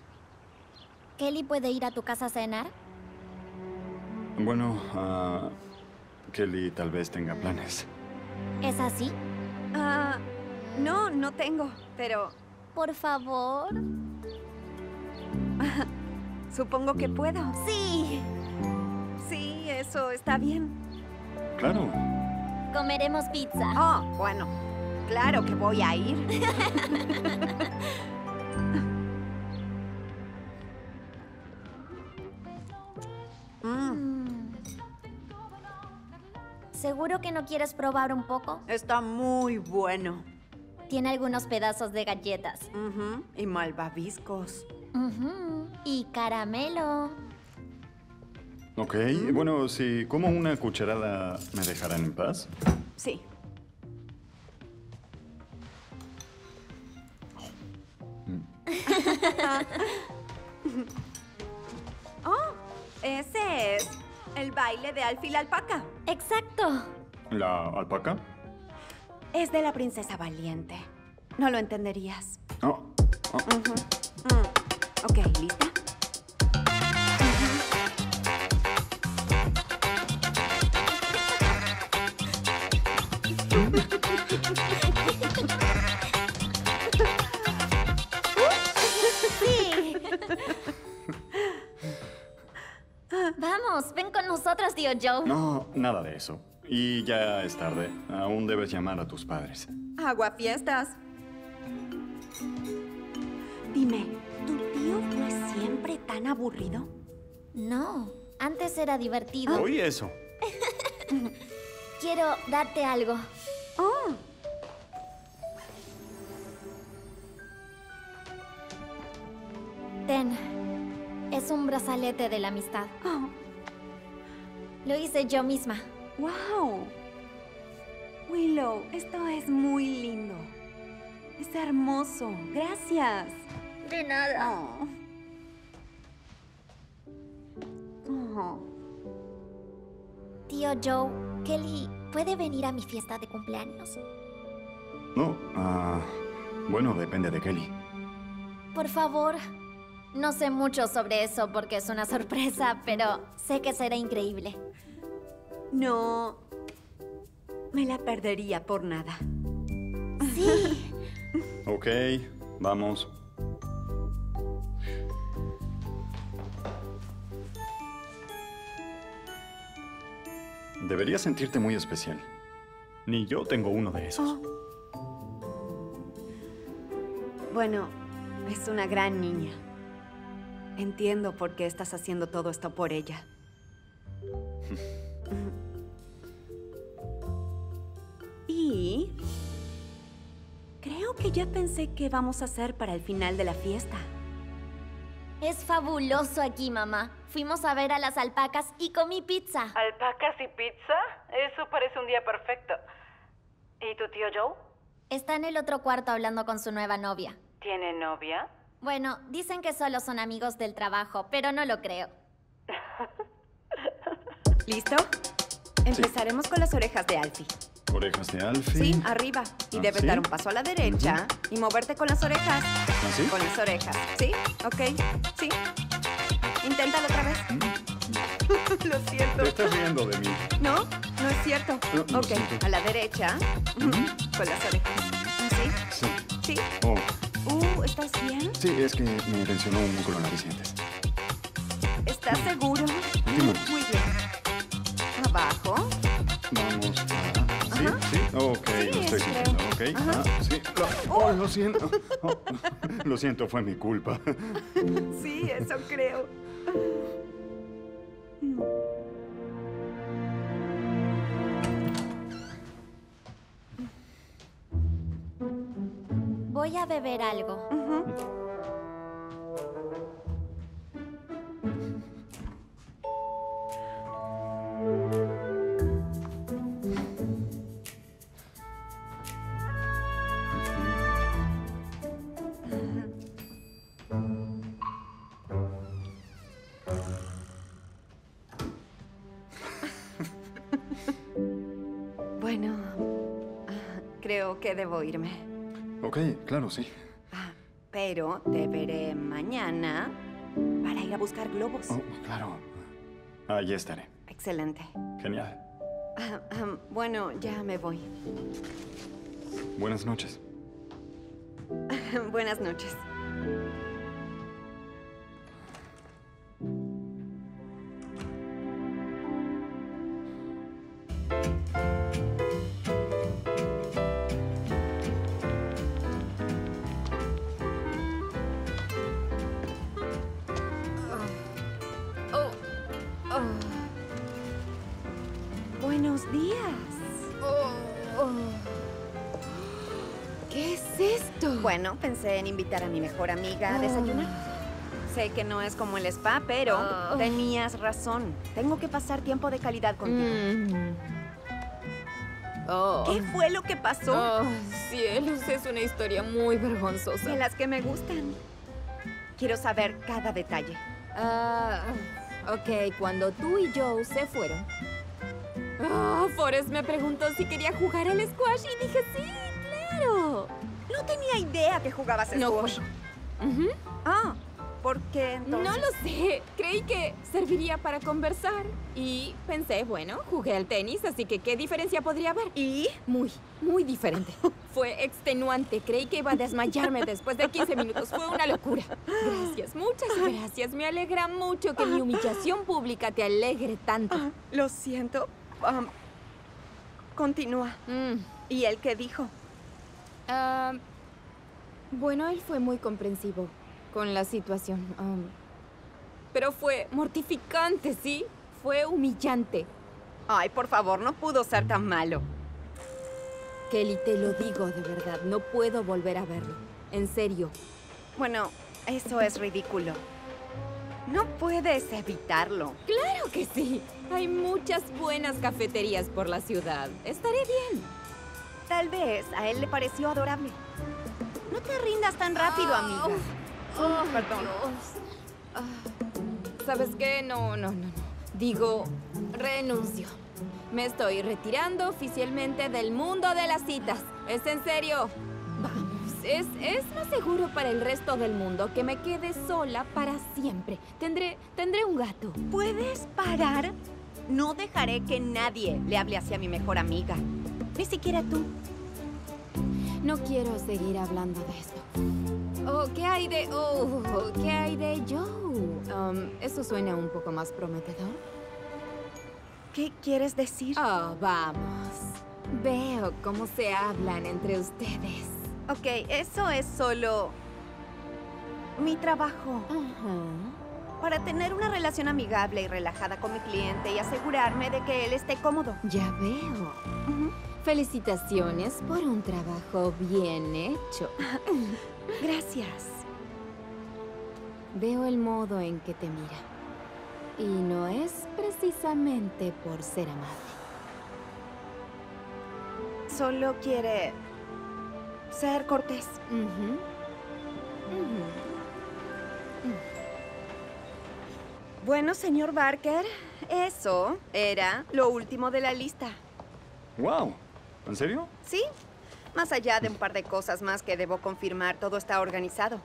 ¿Kelly puede ir a tu casa a cenar? Bueno, ah, Kelly tal vez tenga planes. ¿Es así? Ah, no, no tengo, pero Por favor. supongo que puedo. Sí. Sí, eso está bien. Claro. Comeremos pizza. Oh, bueno, claro que voy a ir. Mm. ¿Seguro que no quieres probar un poco? Está muy bueno. Tiene algunos pedazos de galletas. Y malvaviscos. Y caramelo. Ok, bueno, si como una cucharada, ¿me dejarán en paz? Sí. oh, ese es el baile de Alfie la alpaca. Exacto. ¿La alpaca? Es de la princesa valiente. No lo entenderías. Oh, oh. Mm. Ok, ¿lista? Vamos, ven con nosotros, tío Joe. No, nada de eso. Y ya es tarde. Aún debes llamar a tus padres. Agua fiestas. Dime, ¿tu tío fue siempre tan aburrido? No, antes era divertido. Oí eso. Quiero darte algo. Oh. Ten. Es un brazalete de la amistad. Lo hice yo misma. ¡Wow! Willow, esto es muy lindo. Es hermoso. Gracias. De nada. Oh. Oh. Tío Joe, Kelly, ¿puede venir a mi fiesta de cumpleaños? No, ah, bueno, depende de Kelly. Por favor. No sé mucho sobre eso porque es una sorpresa, pero sé que será increíble. No. Me la perdería por nada. Sí. Ok, vamos. Deberías sentirte muy especial. Ni yo tengo uno de esos. Bueno, es una gran niña. Entiendo por qué estás haciendo todo esto por ella. y... Creo que ya pensé qué vamos a hacer para el final de la fiesta. Es fabuloso aquí, mamá. Fuimos a ver a las alpacas y comí pizza. ¿Alpacas y pizza? Eso parece un día perfecto. ¿Y tu tío Joe? Está en el otro cuarto hablando con su nueva novia. ¿Tiene novia? Bueno, dicen que solo son amigos del trabajo, pero no lo creo. ¿Listo? Empezaremos con las orejas de Alfie. Orejas de Alfie. Sí, arriba. Y Ah, debes ¿sí? dar un paso a la derecha y moverte con las orejas. ¿Ah, sí? Con las orejas. ¿Sí? Ok. Sí. Inténtalo otra vez. lo siento. Te estás riendo de mí. ¿No? No es cierto. No, ok. A la derecha. Con las orejas. ¿Sí? Sí. ¿Sí? Oh, ¿estás bien? sí, es que me tensionó un músculo en la. ¿Estás seguro? Muy bien. Abajo. Vamos. ¿Sí? ¿Sí? Ok, Sí, lo estoy sintiendo, ok. Ajá. Ah, sí. Lo, oh, lo siento. Oh, lo siento, fue mi culpa. Sí, eso creo. Voy a beber algo. Bueno, ah, creo que debo irme. Ok, claro, sí. Ah, pero te veré mañana para ir a buscar globos. Oh, claro. Allí estaré. Excelente. Genial. Ah, ah, bueno, ya me voy. Buenas noches. Buenas noches. Buenos días. oh, oh. ¿Qué es esto? Bueno, pensé en invitar a mi mejor amiga a desayunar. Sé que no es como el spa, pero Ah. tenías razón. Tengo que pasar tiempo de calidad contigo. Mm. Oh. ¿Qué fue lo que pasó? Oh, cielos, es una historia muy vergonzosa. De las que me gustan. Quiero saber cada detalle. Ah, ok, cuando tú y Joe se fueron. Ah, Forrest me preguntó si quería jugar al squash y dije sí, claro. No tenía idea que jugabas No, squash. Ah, ¿por qué entonces? No lo sé. Creí que serviría para conversar. Y pensé, bueno, jugué al tenis, así que ¿qué diferencia podría haber? ¿Y? Muy, muy diferente. Fue extenuante. Creí que iba a desmayarme después de 15 minutos. Fue una locura. Gracias, muchas gracias. Me alegra mucho que mi humillación pública te alegre tanto. Ah, lo siento. Continúa. Mm. ¿Y él qué dijo? Bueno, él fue muy comprensivo con la situación. pero fue mortificante, ¿sí? Fue humillante. Ay, por favor, no pudo ser tan malo. Kelly, te lo digo de verdad. No puedo volver a verlo. En serio. Bueno, eso es ridículo. No puedes evitarlo. Claro que sí. Hay muchas buenas cafeterías por la ciudad. Estaré bien. Tal vez a él le pareció adorable. No te rindas tan rápido, amiga. Oh, perdón. Dios. Ah, ¿Sabes qué? No, no, no, no. Digo, renuncio. Me estoy retirando oficialmente del mundo de las citas. ¿Es en serio? Es, es más seguro para el resto del mundo que me quede sola para siempre. Tendré, tendré un gato. ¿Puedes parar? No dejaré que nadie le hable así a mi mejor amiga. Ni siquiera tú. No quiero seguir hablando de esto. Oh, ¿qué hay de... Oh, ¿qué hay de Joe? Um, eso suena un poco más prometedor. ¿Qué quieres decir? Oh, vamos. Veo cómo se hablan entre ustedes. Ok, eso es solo mi trabajo. Para tener una relación amigable y relajada con mi cliente y asegurarme de que él esté cómodo. Ya veo. Felicitaciones por un trabajo bien hecho. Gracias. Veo el modo en que te mira. Y no es precisamente por ser amable. Solo quiere ser cortés. Bueno, señor Barker, eso era lo último de la lista. ¡Wow! ¿En serio? ¿Sí? Más allá de un par de cosas más que debo confirmar, todo está organizado.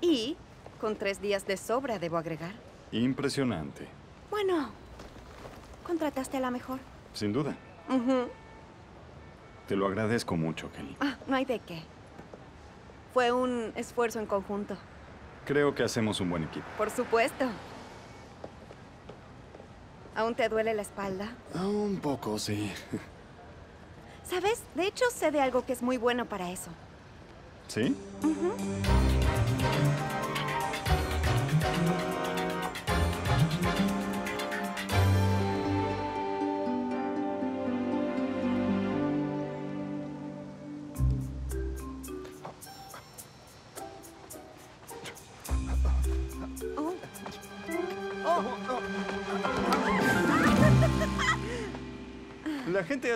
Y con tres días de sobra, debo agregar. Impresionante. Bueno, contrataste a la mejor. Sin duda. Te lo agradezco mucho, Kelly. Ah, no hay de qué. Fue un esfuerzo en conjunto, Creo que hacemos un buen equipo. por supuesto. ¿Aún te duele la espalda? Ah, un poco, sí. ¿Sabes? De hecho, sé de algo que es muy bueno para eso. ¿Sí? ¿La gente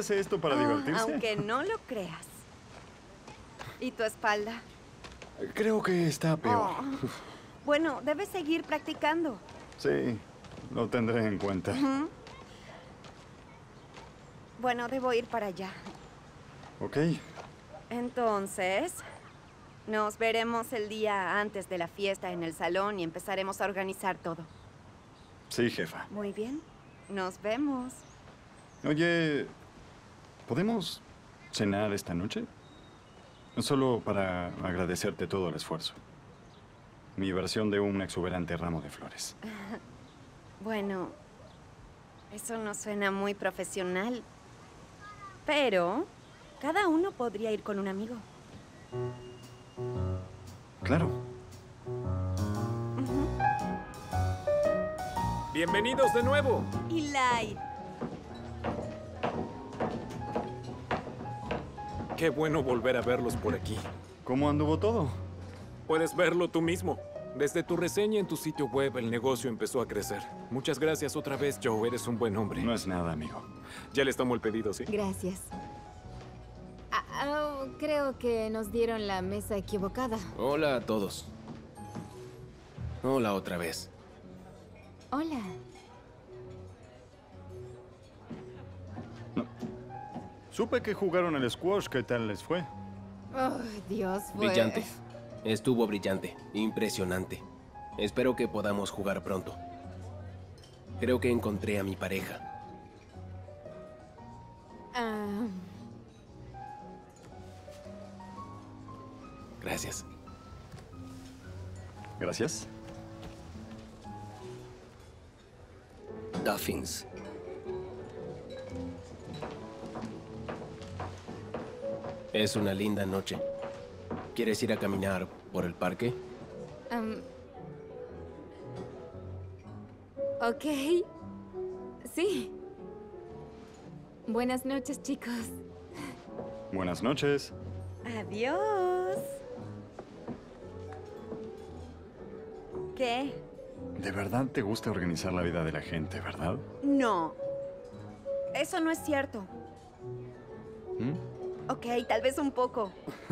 hace esto para Oh, divertirse? Aunque no lo creas. ¿Y tu espalda? Creo que está peor. Oh. Bueno, debes seguir practicando. Sí, lo tendré en cuenta. Bueno, debo ir para allá. Ok. Entonces, Nos veremos el día antes de la fiesta en el salón y empezaremos a organizar todo. Sí, jefa. Muy bien. Nos vemos. Oye, ¿podemos cenar esta noche? Solo para agradecerte todo el esfuerzo. Mi versión de un exuberante ramo de flores. Bueno, eso no suena muy profesional. Pero cada uno podría ir con un amigo. Claro. Bienvenidos de nuevo. Eli, Qué bueno volver a verlos por aquí. ¿Cómo anduvo todo? Puedes verlo tú mismo. Desde tu reseña en tu sitio web, el negocio empezó a crecer. Muchas gracias otra vez, Joe. Eres un buen hombre. No es nada, amigo. Ya les tomo el pedido, ¿sí? Gracias. Ah, ah, creo que nos dieron la mesa equivocada. Hola a todos. Hola otra vez. Hola. Supe que jugaron el squash. ¿Qué tal les fue? Oh, Dios, fue... Brillante. Estuvo brillante. Impresionante. Espero que podamos jugar pronto. Creo que encontré a mi pareja. Ah, Gracias. Gracias. Duffins. Es una linda noche. ¿Quieres ir a caminar por el parque? am, ok. Sí. Buenas noches, chicos. Buenas noches. adiós. ¿Qué? De verdad te gusta organizar la vida de la gente, ¿verdad? No. Eso no es cierto. ¿Mm? Ok, tal vez un poco.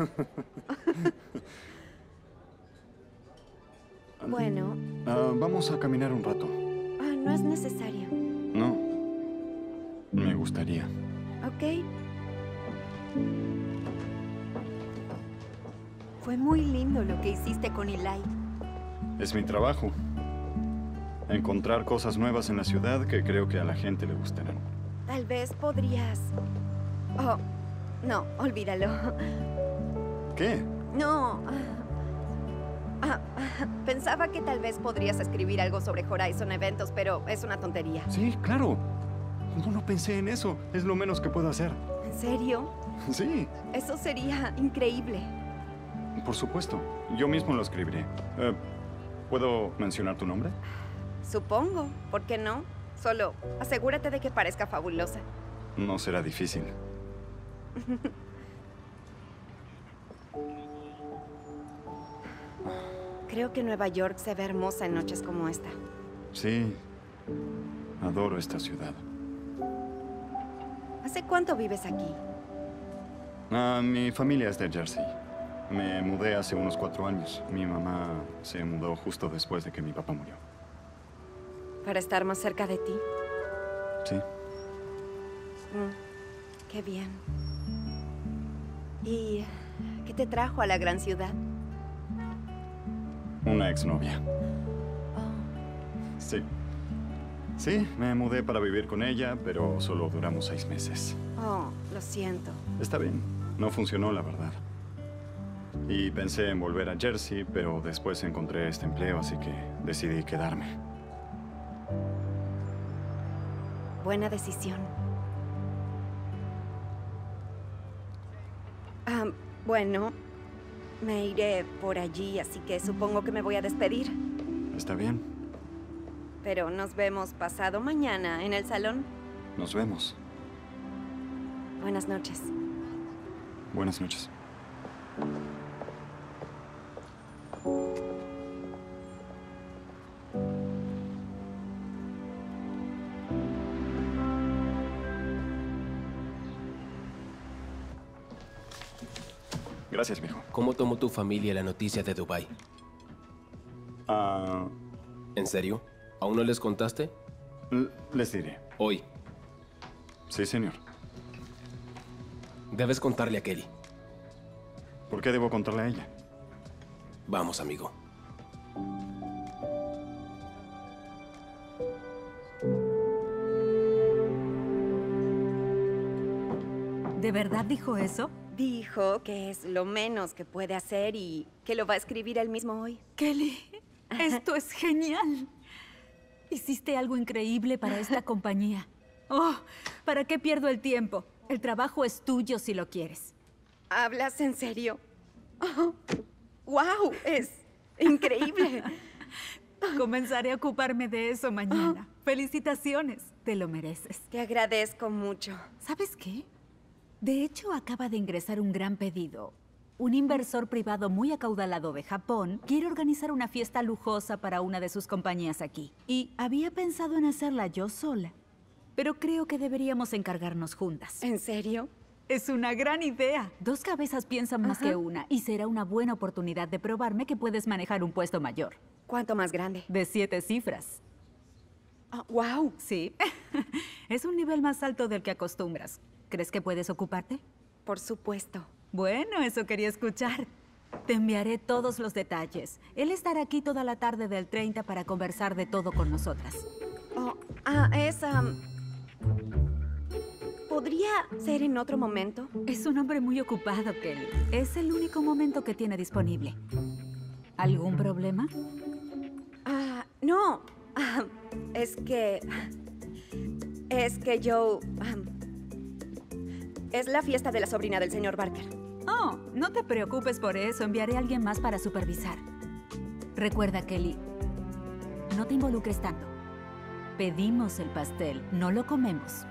bueno, Ah, vamos a caminar un rato. ah, no es necesario. No. Me gustaría. Ok. Fue muy lindo lo que hiciste con Eli. Es mi trabajo. Encontrar cosas nuevas en la ciudad que creo que a la gente le gustarán. Tal vez podrías... Oh, no, olvídalo. ¿Qué? No. Ah, pensaba que tal vez podrías escribir algo sobre Horizon Eventos, pero es una tontería. Sí, claro. No, no pensé en eso. Es lo menos que puedo hacer. ¿En serio? Sí, Eso sería increíble. por supuesto. Yo mismo lo escribiré. Eh, ¿Puedo mencionar tu nombre? Supongo. ¿Por qué no? Solo asegúrate de que parezca fabulosa. No será difícil. Creo que Nueva York se ve hermosa en noches como esta. Sí. Adoro esta ciudad. ¿Hace cuánto vives aquí? Ah, mi familia es de Jersey. Me mudé hace unos cuatro años. Mi mamá se mudó justo después de que mi papá murió. ¿Para estar más cerca de ti? Sí. Mm, qué bien. ¿Y qué te trajo a la gran ciudad? Una exnovia. Sí. Sí, me mudé para vivir con ella, pero solo duramos seis meses. Oh, lo siento. Está bien. No funcionó, la verdad. Y pensé en volver a Jersey, pero después encontré este empleo, así que decidí quedarme. Buena decisión. Bueno, me iré por allí, así que supongo que me voy a despedir. Está bien. Pero nos vemos pasado mañana en el salón. Nos vemos. Buenas noches. Buenas noches. Gracias, viejo. ¿Cómo tomó tu familia la noticia de Dubai? Ah, ¿En serio? ¿Aún no les contaste? l- les diré. Hoy. Sí, señor. Debes contarle a Kelly. ¿Por qué debo contarle a ella? Vamos, amigo. ¿De verdad dijo eso? Dijo que es lo menos que puede hacer y que lo va a escribir él mismo hoy. Kelly, esto es genial. Hiciste algo increíble para esta compañía. Oh, ¿para qué pierdo el tiempo? El trabajo es tuyo si lo quieres. ¿Hablas en serio? Oh, ¡Wow! Es increíble. Comenzaré a ocuparme de eso mañana. Felicitaciones, te lo mereces. Te agradezco mucho. ¿Sabes qué? De hecho, acaba de ingresar un gran pedido. Un inversor privado muy acaudalado de Japón quiere organizar una fiesta lujosa para una de sus compañías aquí. Y había pensado en hacerla yo sola. Pero creo que deberíamos encargarnos juntas. ¿En serio? Es una gran idea. Dos cabezas piensan más Ajá. que una y será una buena oportunidad de probarme que puedes manejar un puesto mayor. ¿Cuánto más grande? De siete cifras. ¡Wow! Sí. es un nivel más alto del que acostumbras. ¿Crees que puedes ocuparte? Por supuesto. Bueno, eso quería escuchar. Te enviaré todos los detalles. Él estará aquí toda la tarde del 30 para conversar de todo con nosotras. Oh, ah, es... am, ¿Podría ser en otro momento? Es un hombre muy ocupado, Kelly. Es el único momento que tiene disponible. ¿Algún problema? Ah, no. Ah, es que... Es que yo... am, es la fiesta de la sobrina del señor Barker. Oh, no te preocupes por eso. Enviaré a alguien más para supervisar. Recuerda, Kelly, no te involucres tanto. Pedimos el pastel, no lo comemos.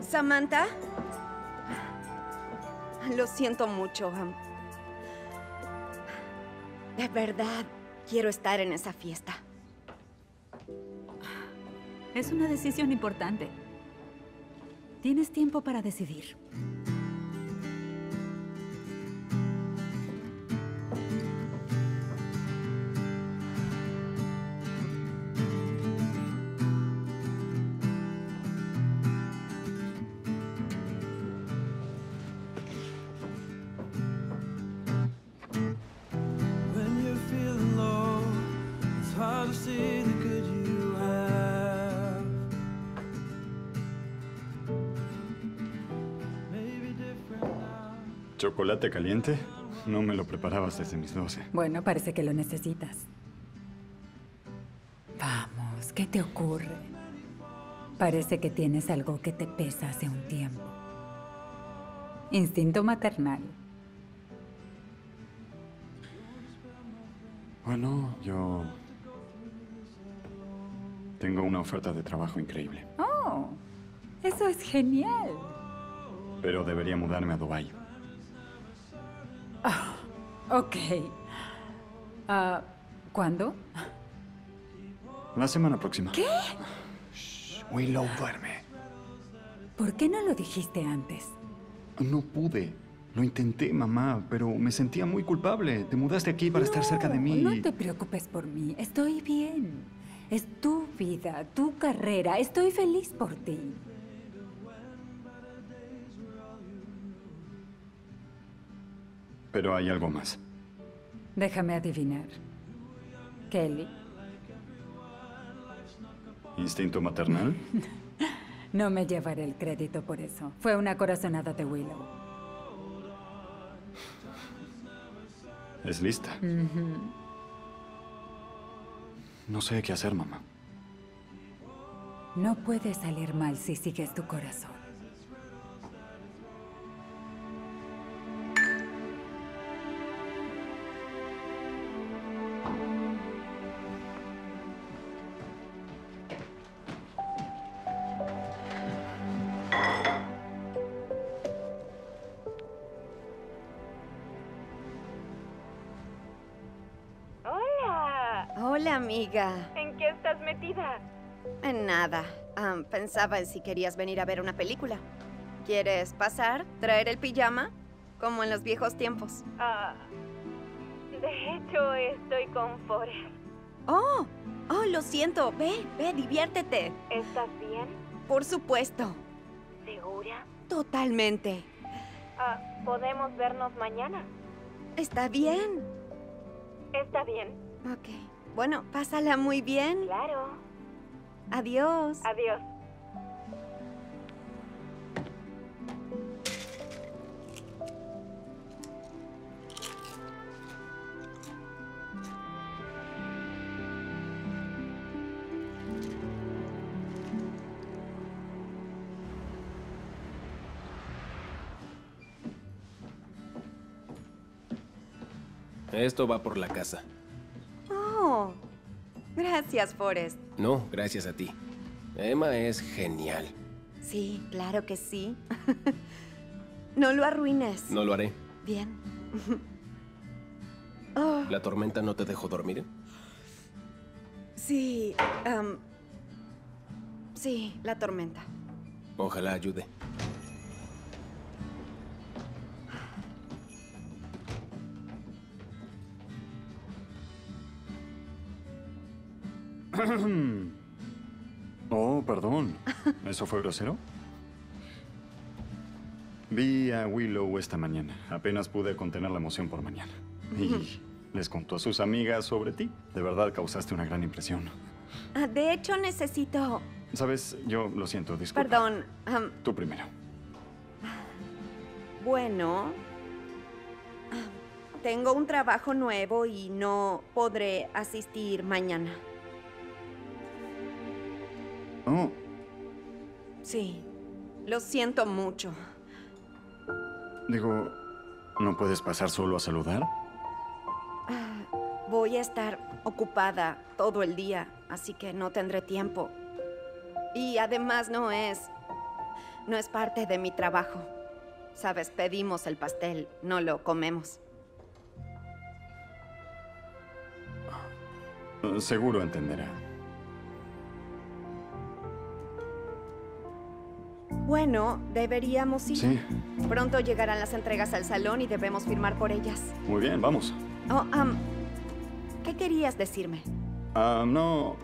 Samantha. Lo siento mucho. De verdad, quiero estar en esa fiesta. Es una decisión importante. Tienes tiempo para decidir. ¿Chocolate caliente? No me lo preparabas desde mis 12. Bueno, parece que lo necesitas. Vamos, ¿qué te ocurre? Parece que tienes algo que te pesa hace un tiempo. Instinto maternal. Bueno, yo... Tengo una oferta de trabajo increíble, Oh, eso es genial. pero debería mudarme a Dubái. Ok. Ah, ¿Cuándo? La semana próxima. ¿Qué? Willow duerme. ¿Por qué no lo dijiste antes? No pude. Lo intenté, mamá, pero me sentía muy culpable. Te mudaste aquí para estar cerca de mí. No te preocupes por mí. Estoy bien. Es tu vida, tu carrera. Estoy feliz por ti. Pero hay algo más. Déjame adivinar. Kelly, ¿Instinto maternal? no me llevaré el crédito por eso. Fue una corazonada de Willow. Es lista. No sé qué hacer, mamá. No puede salir mal si sigues tu corazón. ¿En qué estás metida? En nada. Am, pensaba en si querías venir a ver una película. ¿Quieres pasar? ¿Traer el pijama? Como en los viejos tiempos. Ah, de hecho, estoy con Forrest. Oh, oh, lo siento. Ve, ve, diviértete. ¿Estás bien? Por supuesto. ¿Segura? Totalmente. Ah, podemos vernos mañana. Está bien. Está bien. Ok. Bueno, pásala muy bien. Claro. Adiós. Adiós. Esto va por la casa. Gracias, Forrest. No, gracias a ti. Emma es genial. Sí, claro que sí. no lo arruines. No lo haré. Bien. oh, ¿La tormenta no te dejó dormir? sí. sí, la tormenta. Ojalá ayude. oh, perdón. ¿Eso fue grosero? Vi a Willow esta mañana. Apenas pude contener la emoción por mañana. Y les contó a sus amigas sobre ti. De verdad causaste una gran impresión. Ah, de hecho, necesito... Sabes, yo lo siento, disculpa. Perdón. Tú primero. bueno. Tengo un trabajo nuevo y no podré asistir mañana. Oh, Sí. Lo siento mucho. digo, ¿no puedes pasar solo a saludar? Ah, Voy a estar ocupada todo el día, así que no tendré tiempo. Y además no es... no es parte de mi trabajo. Sabes, pedimos el pastel, no lo comemos. Seguro entenderá. Bueno, deberíamos ir. Sí. Pronto llegarán las entregas al salón y debemos firmar por ellas. Muy bien, vamos. Oh, am, ¿Qué querías decirme? Ah, no.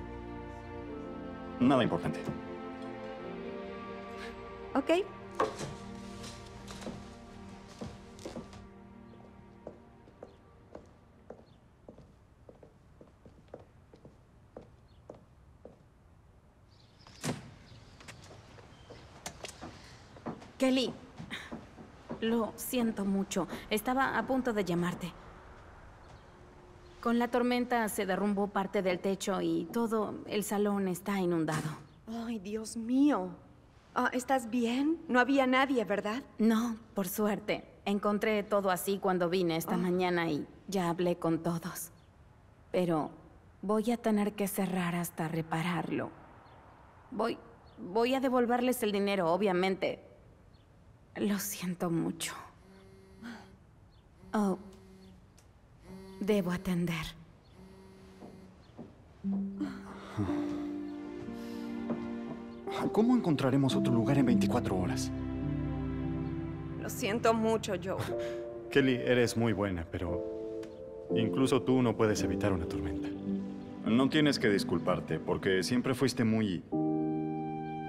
Nada importante. ¿Ok? Kelly, lo siento mucho. Estaba a punto de llamarte. Con la tormenta se derrumbó parte del techo y todo el salón está inundado. Ay, Dios mío. Ah, ¿Estás bien? No había nadie, ¿verdad? No, por suerte. Encontré todo así cuando vine esta mañana y ya hablé con todos. Pero voy a tener que cerrar hasta repararlo. Voy, voy a devolverles el dinero, obviamente. Lo siento mucho. Oh, debo atender. ¿Cómo encontraremos otro lugar en 24 horas? Lo siento mucho, Joe. Kelly, eres muy buena, pero incluso tú no puedes evitar una tormenta. No tienes que disculparte, porque siempre fuiste muy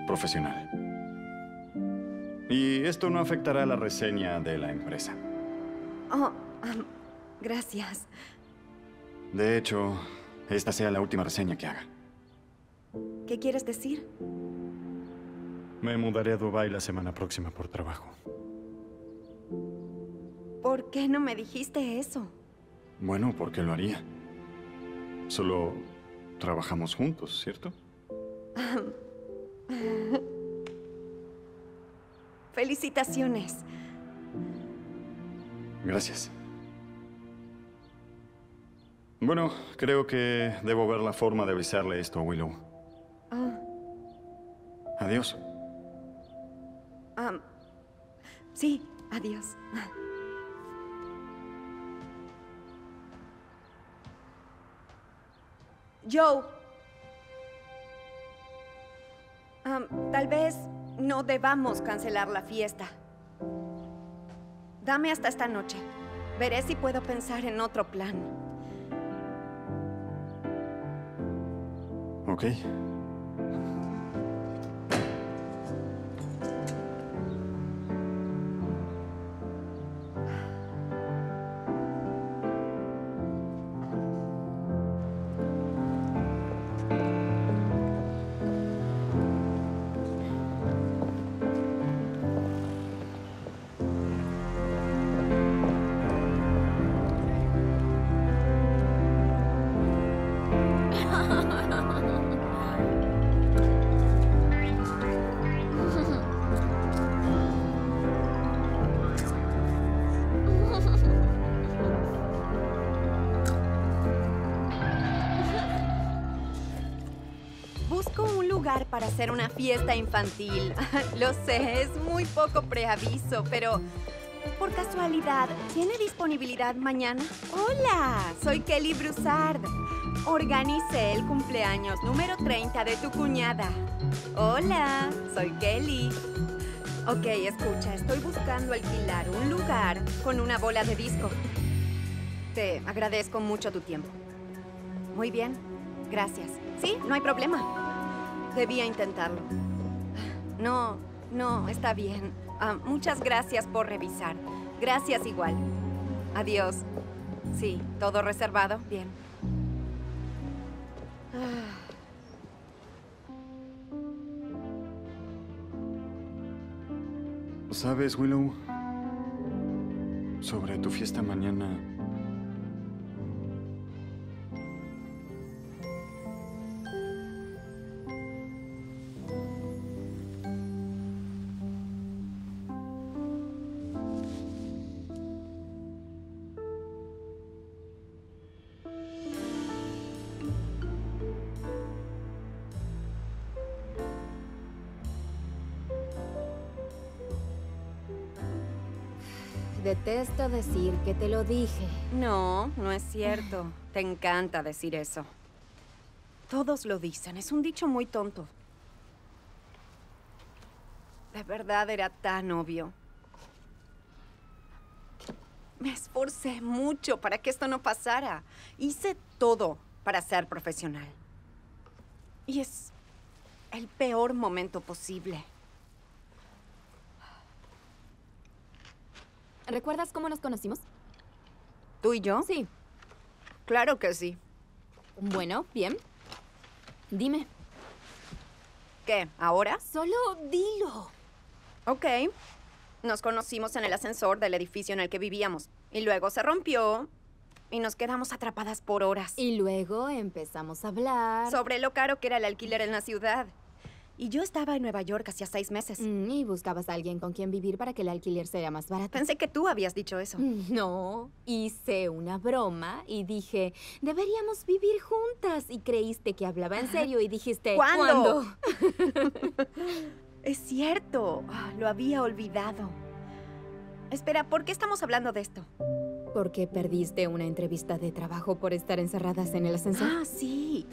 profesional. Y esto no afectará la reseña de la empresa. Oh, gracias. De hecho, esta sea la última reseña que haga. ¿Qué quieres decir? Me mudaré a Dubái la semana próxima por trabajo. ¿Por qué no me dijiste eso? Bueno, ¿por qué lo haría? Solo trabajamos juntos, ¿cierto? Felicitaciones. Gracias. Bueno, creo que debo ver la forma de avisarle esto a Willow. Ah, Adiós. sí, adiós. Joe. Tal vez no debamos cancelar la fiesta. Dame hasta esta noche. Veré si puedo pensar en otro plan. Ok. Para hacer una fiesta infantil. Lo sé, es muy poco preaviso, pero por casualidad, ¿tiene disponibilidad mañana? Hola, soy Kelly Broussard. Organicé el cumpleaños número 30 de tu cuñada. Hola, soy Kelly. Ok, escucha, estoy buscando alquilar un lugar con una bola de disco. Te agradezco mucho tu tiempo. Muy bien, gracias. Sí, no hay problema. Debía intentarlo. No, no, está bien. Ah, muchas gracias por revisar. Gracias igual. Adiós. Sí, todo reservado. Bien. Ah. ¿Sabes, Willow? Sobre tu fiesta mañana. Detesto decir que te lo dije. No, no es cierto. Te encanta decir eso. Todos lo dicen. Es un dicho muy tonto. De verdad era tan obvio. Me esforcé mucho para que esto no pasara. Hice todo para ser profesional. Y es el peor momento posible. ¿Recuerdas cómo nos conocimos? ¿Tú y yo? Sí. Claro que sí. Bueno, bien. Dime. ¿Qué? ¿Ahora? Solo dilo. Ok. Nos conocimos en el ascensor del edificio en el que vivíamos. Y luego se rompió y nos quedamos atrapadas por horas. Y luego empezamos a hablar. Sobre lo caro que era el alquiler en la ciudad. Y yo estaba en Nueva York hacía seis meses. Mm, y buscabas a alguien con quien vivir para que el alquiler sea más barato. Pensé que tú habías dicho eso. No, hice una broma y dije, deberíamos vivir juntas. Y creíste que hablaba en serio y dijiste, ¿cuándo? es cierto, Ah, lo había olvidado. Espera, ¿por qué estamos hablando de esto? Porque perdiste una entrevista de trabajo por estar encerradas en el ascensor. Ah, sí.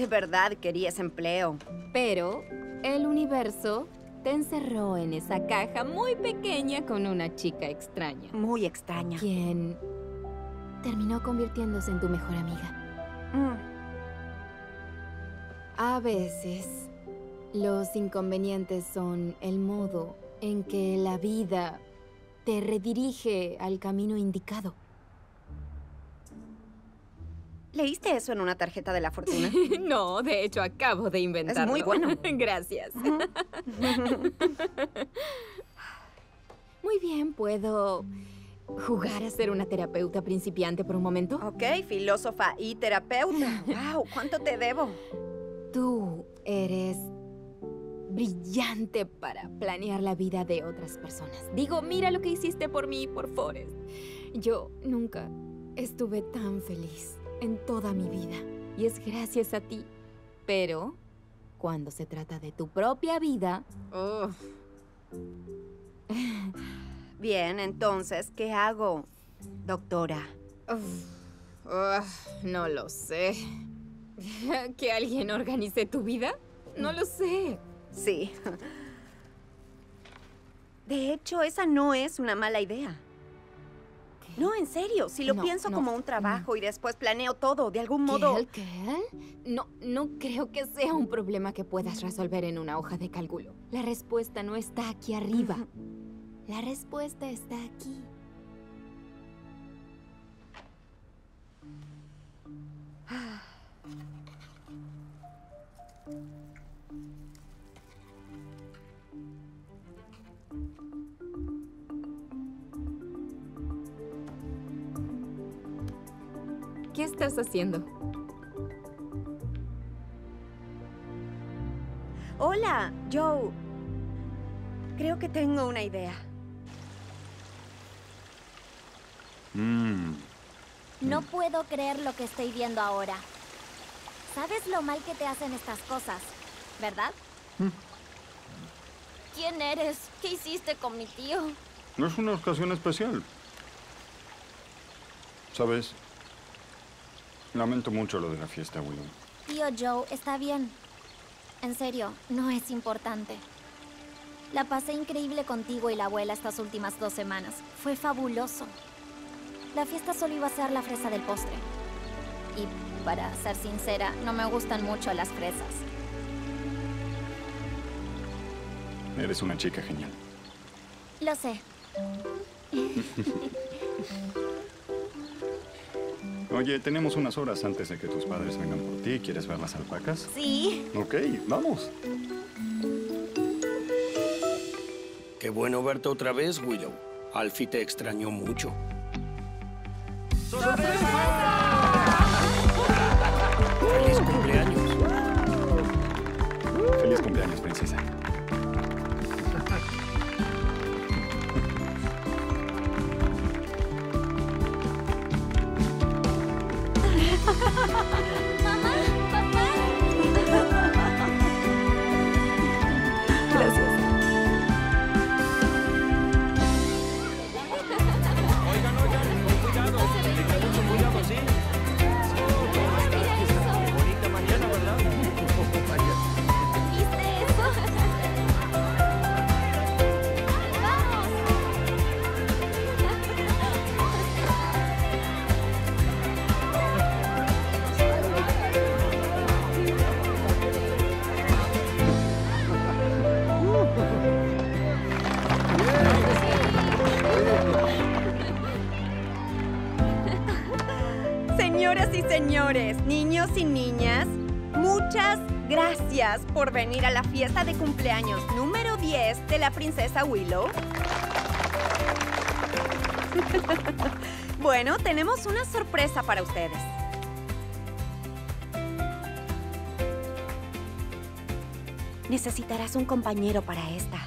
De verdad querías empleo. Pero el universo te encerró en esa caja muy pequeña con una chica extraña. Muy extraña. Quien terminó convirtiéndose en tu mejor amiga. Mm. A veces, los inconvenientes son el modo en que la vida te redirige al camino indicado. ¿Leíste eso en una tarjeta de la fortuna? no, de hecho acabo de inventarlo. Es muy bueno. Gracias. muy bien, ¿puedo jugar a ser una terapeuta principiante por un momento? Ok, filósofa y terapeuta. wow, ¿cuánto te debo? Tú eres brillante para planear la vida de otras personas. Digo, mira lo que hiciste por mí y por Forrest. Yo nunca estuve tan feliz en toda mi vida. Y es gracias a ti. Pero, cuando se trata de tu propia vida... Uf. Bien, entonces, ¿qué hago, doctora? Uf. No lo sé. ¿Que alguien organice tu vida? No lo sé. Sí. De hecho, esa no es una mala idea. No, en serio, si lo No, pienso no, como un trabajo y después planeo todo, de algún modo... ¿Qué? ¿Qué? No, no creo que sea un problema que puedas resolver en una hoja de cálculo. La respuesta no está aquí arriba. La respuesta está aquí. ¿Qué estás haciendo? Hola, Joe. Creo que tengo una idea. Mmm. No puedo creer lo que estoy viendo ahora. ¿Sabes lo mal que te hacen estas cosas? ¿verdad? ¿Quién eres? ¿Qué hiciste con mi tío? No es una ocasión especial. ¿Sabes? Lamento mucho lo de la fiesta, Willow. Tío Joe, está bien. En serio, no es importante. La pasé increíble contigo y la abuela estas últimas dos semanas. Fue fabuloso. La fiesta solo iba a ser la fresa del postre. Y para ser sincera, no me gustan mucho las fresas. Eres una chica genial. Lo sé. Oye, tenemos unas horas antes de que tus padres vengan por ti. ¿Quieres ver las alpacas? Sí. Ok, vamos. Qué bueno verte otra vez, Willow. Alfie te extrañó mucho. ¡Feliz por venir a la fiesta de cumpleaños número 10 de la princesa Willow. bueno, tenemos una sorpresa para ustedes. Necesitarás un compañero para esta.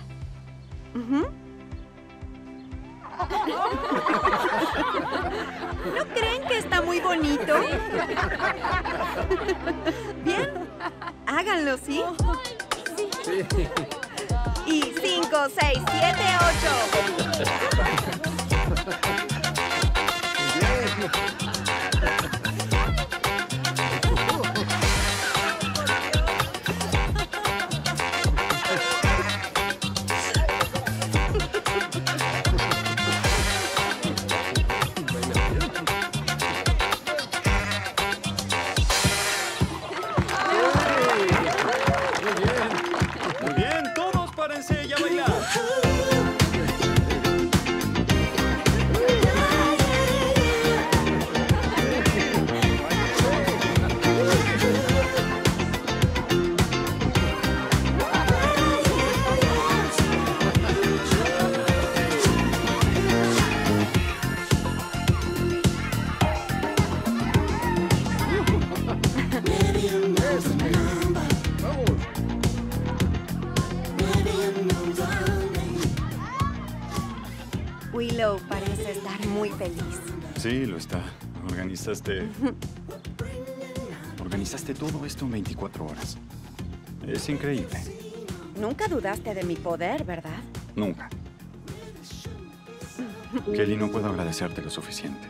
Lo está. Organizaste. Organizaste todo esto en 24 horas. Es increíble. Nunca dudaste de mi poder, ¿verdad? Nunca. Kelly, no puedo agradecerte lo suficiente.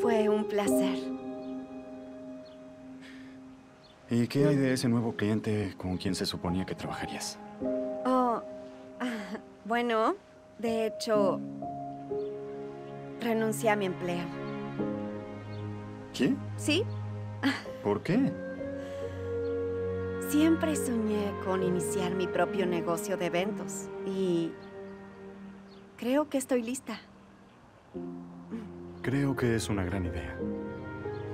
Fue un placer. ¿Y qué hay de ese nuevo cliente con quien se suponía que trabajarías? Oh, bueno, de hecho, renuncié a mi empleo. ¿Qué? ¿Sí? ¿Por qué? Siempre soñé con iniciar mi propio negocio de eventos y creo que estoy lista. Creo que es una gran idea.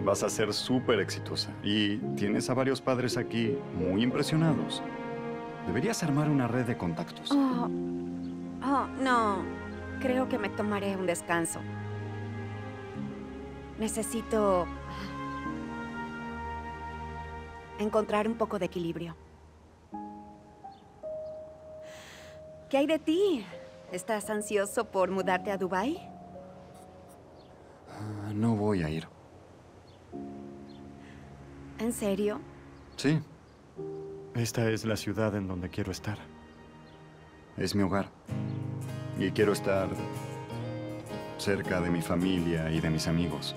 Vas a ser súper exitosa y tienes a varios padres aquí muy impresionados. Deberías armar una red de contactos. Oh, oh, no. Creo que me tomaré un descanso. Necesito encontrar un poco de equilibrio. ¿Qué hay de ti? ¿Estás ansioso por mudarte a Dubai? Ah, No voy a ir. ¿En serio? Sí. Esta es la ciudad en donde quiero estar. Es mi hogar. Y quiero estar cerca de mi familia y de mis amigos.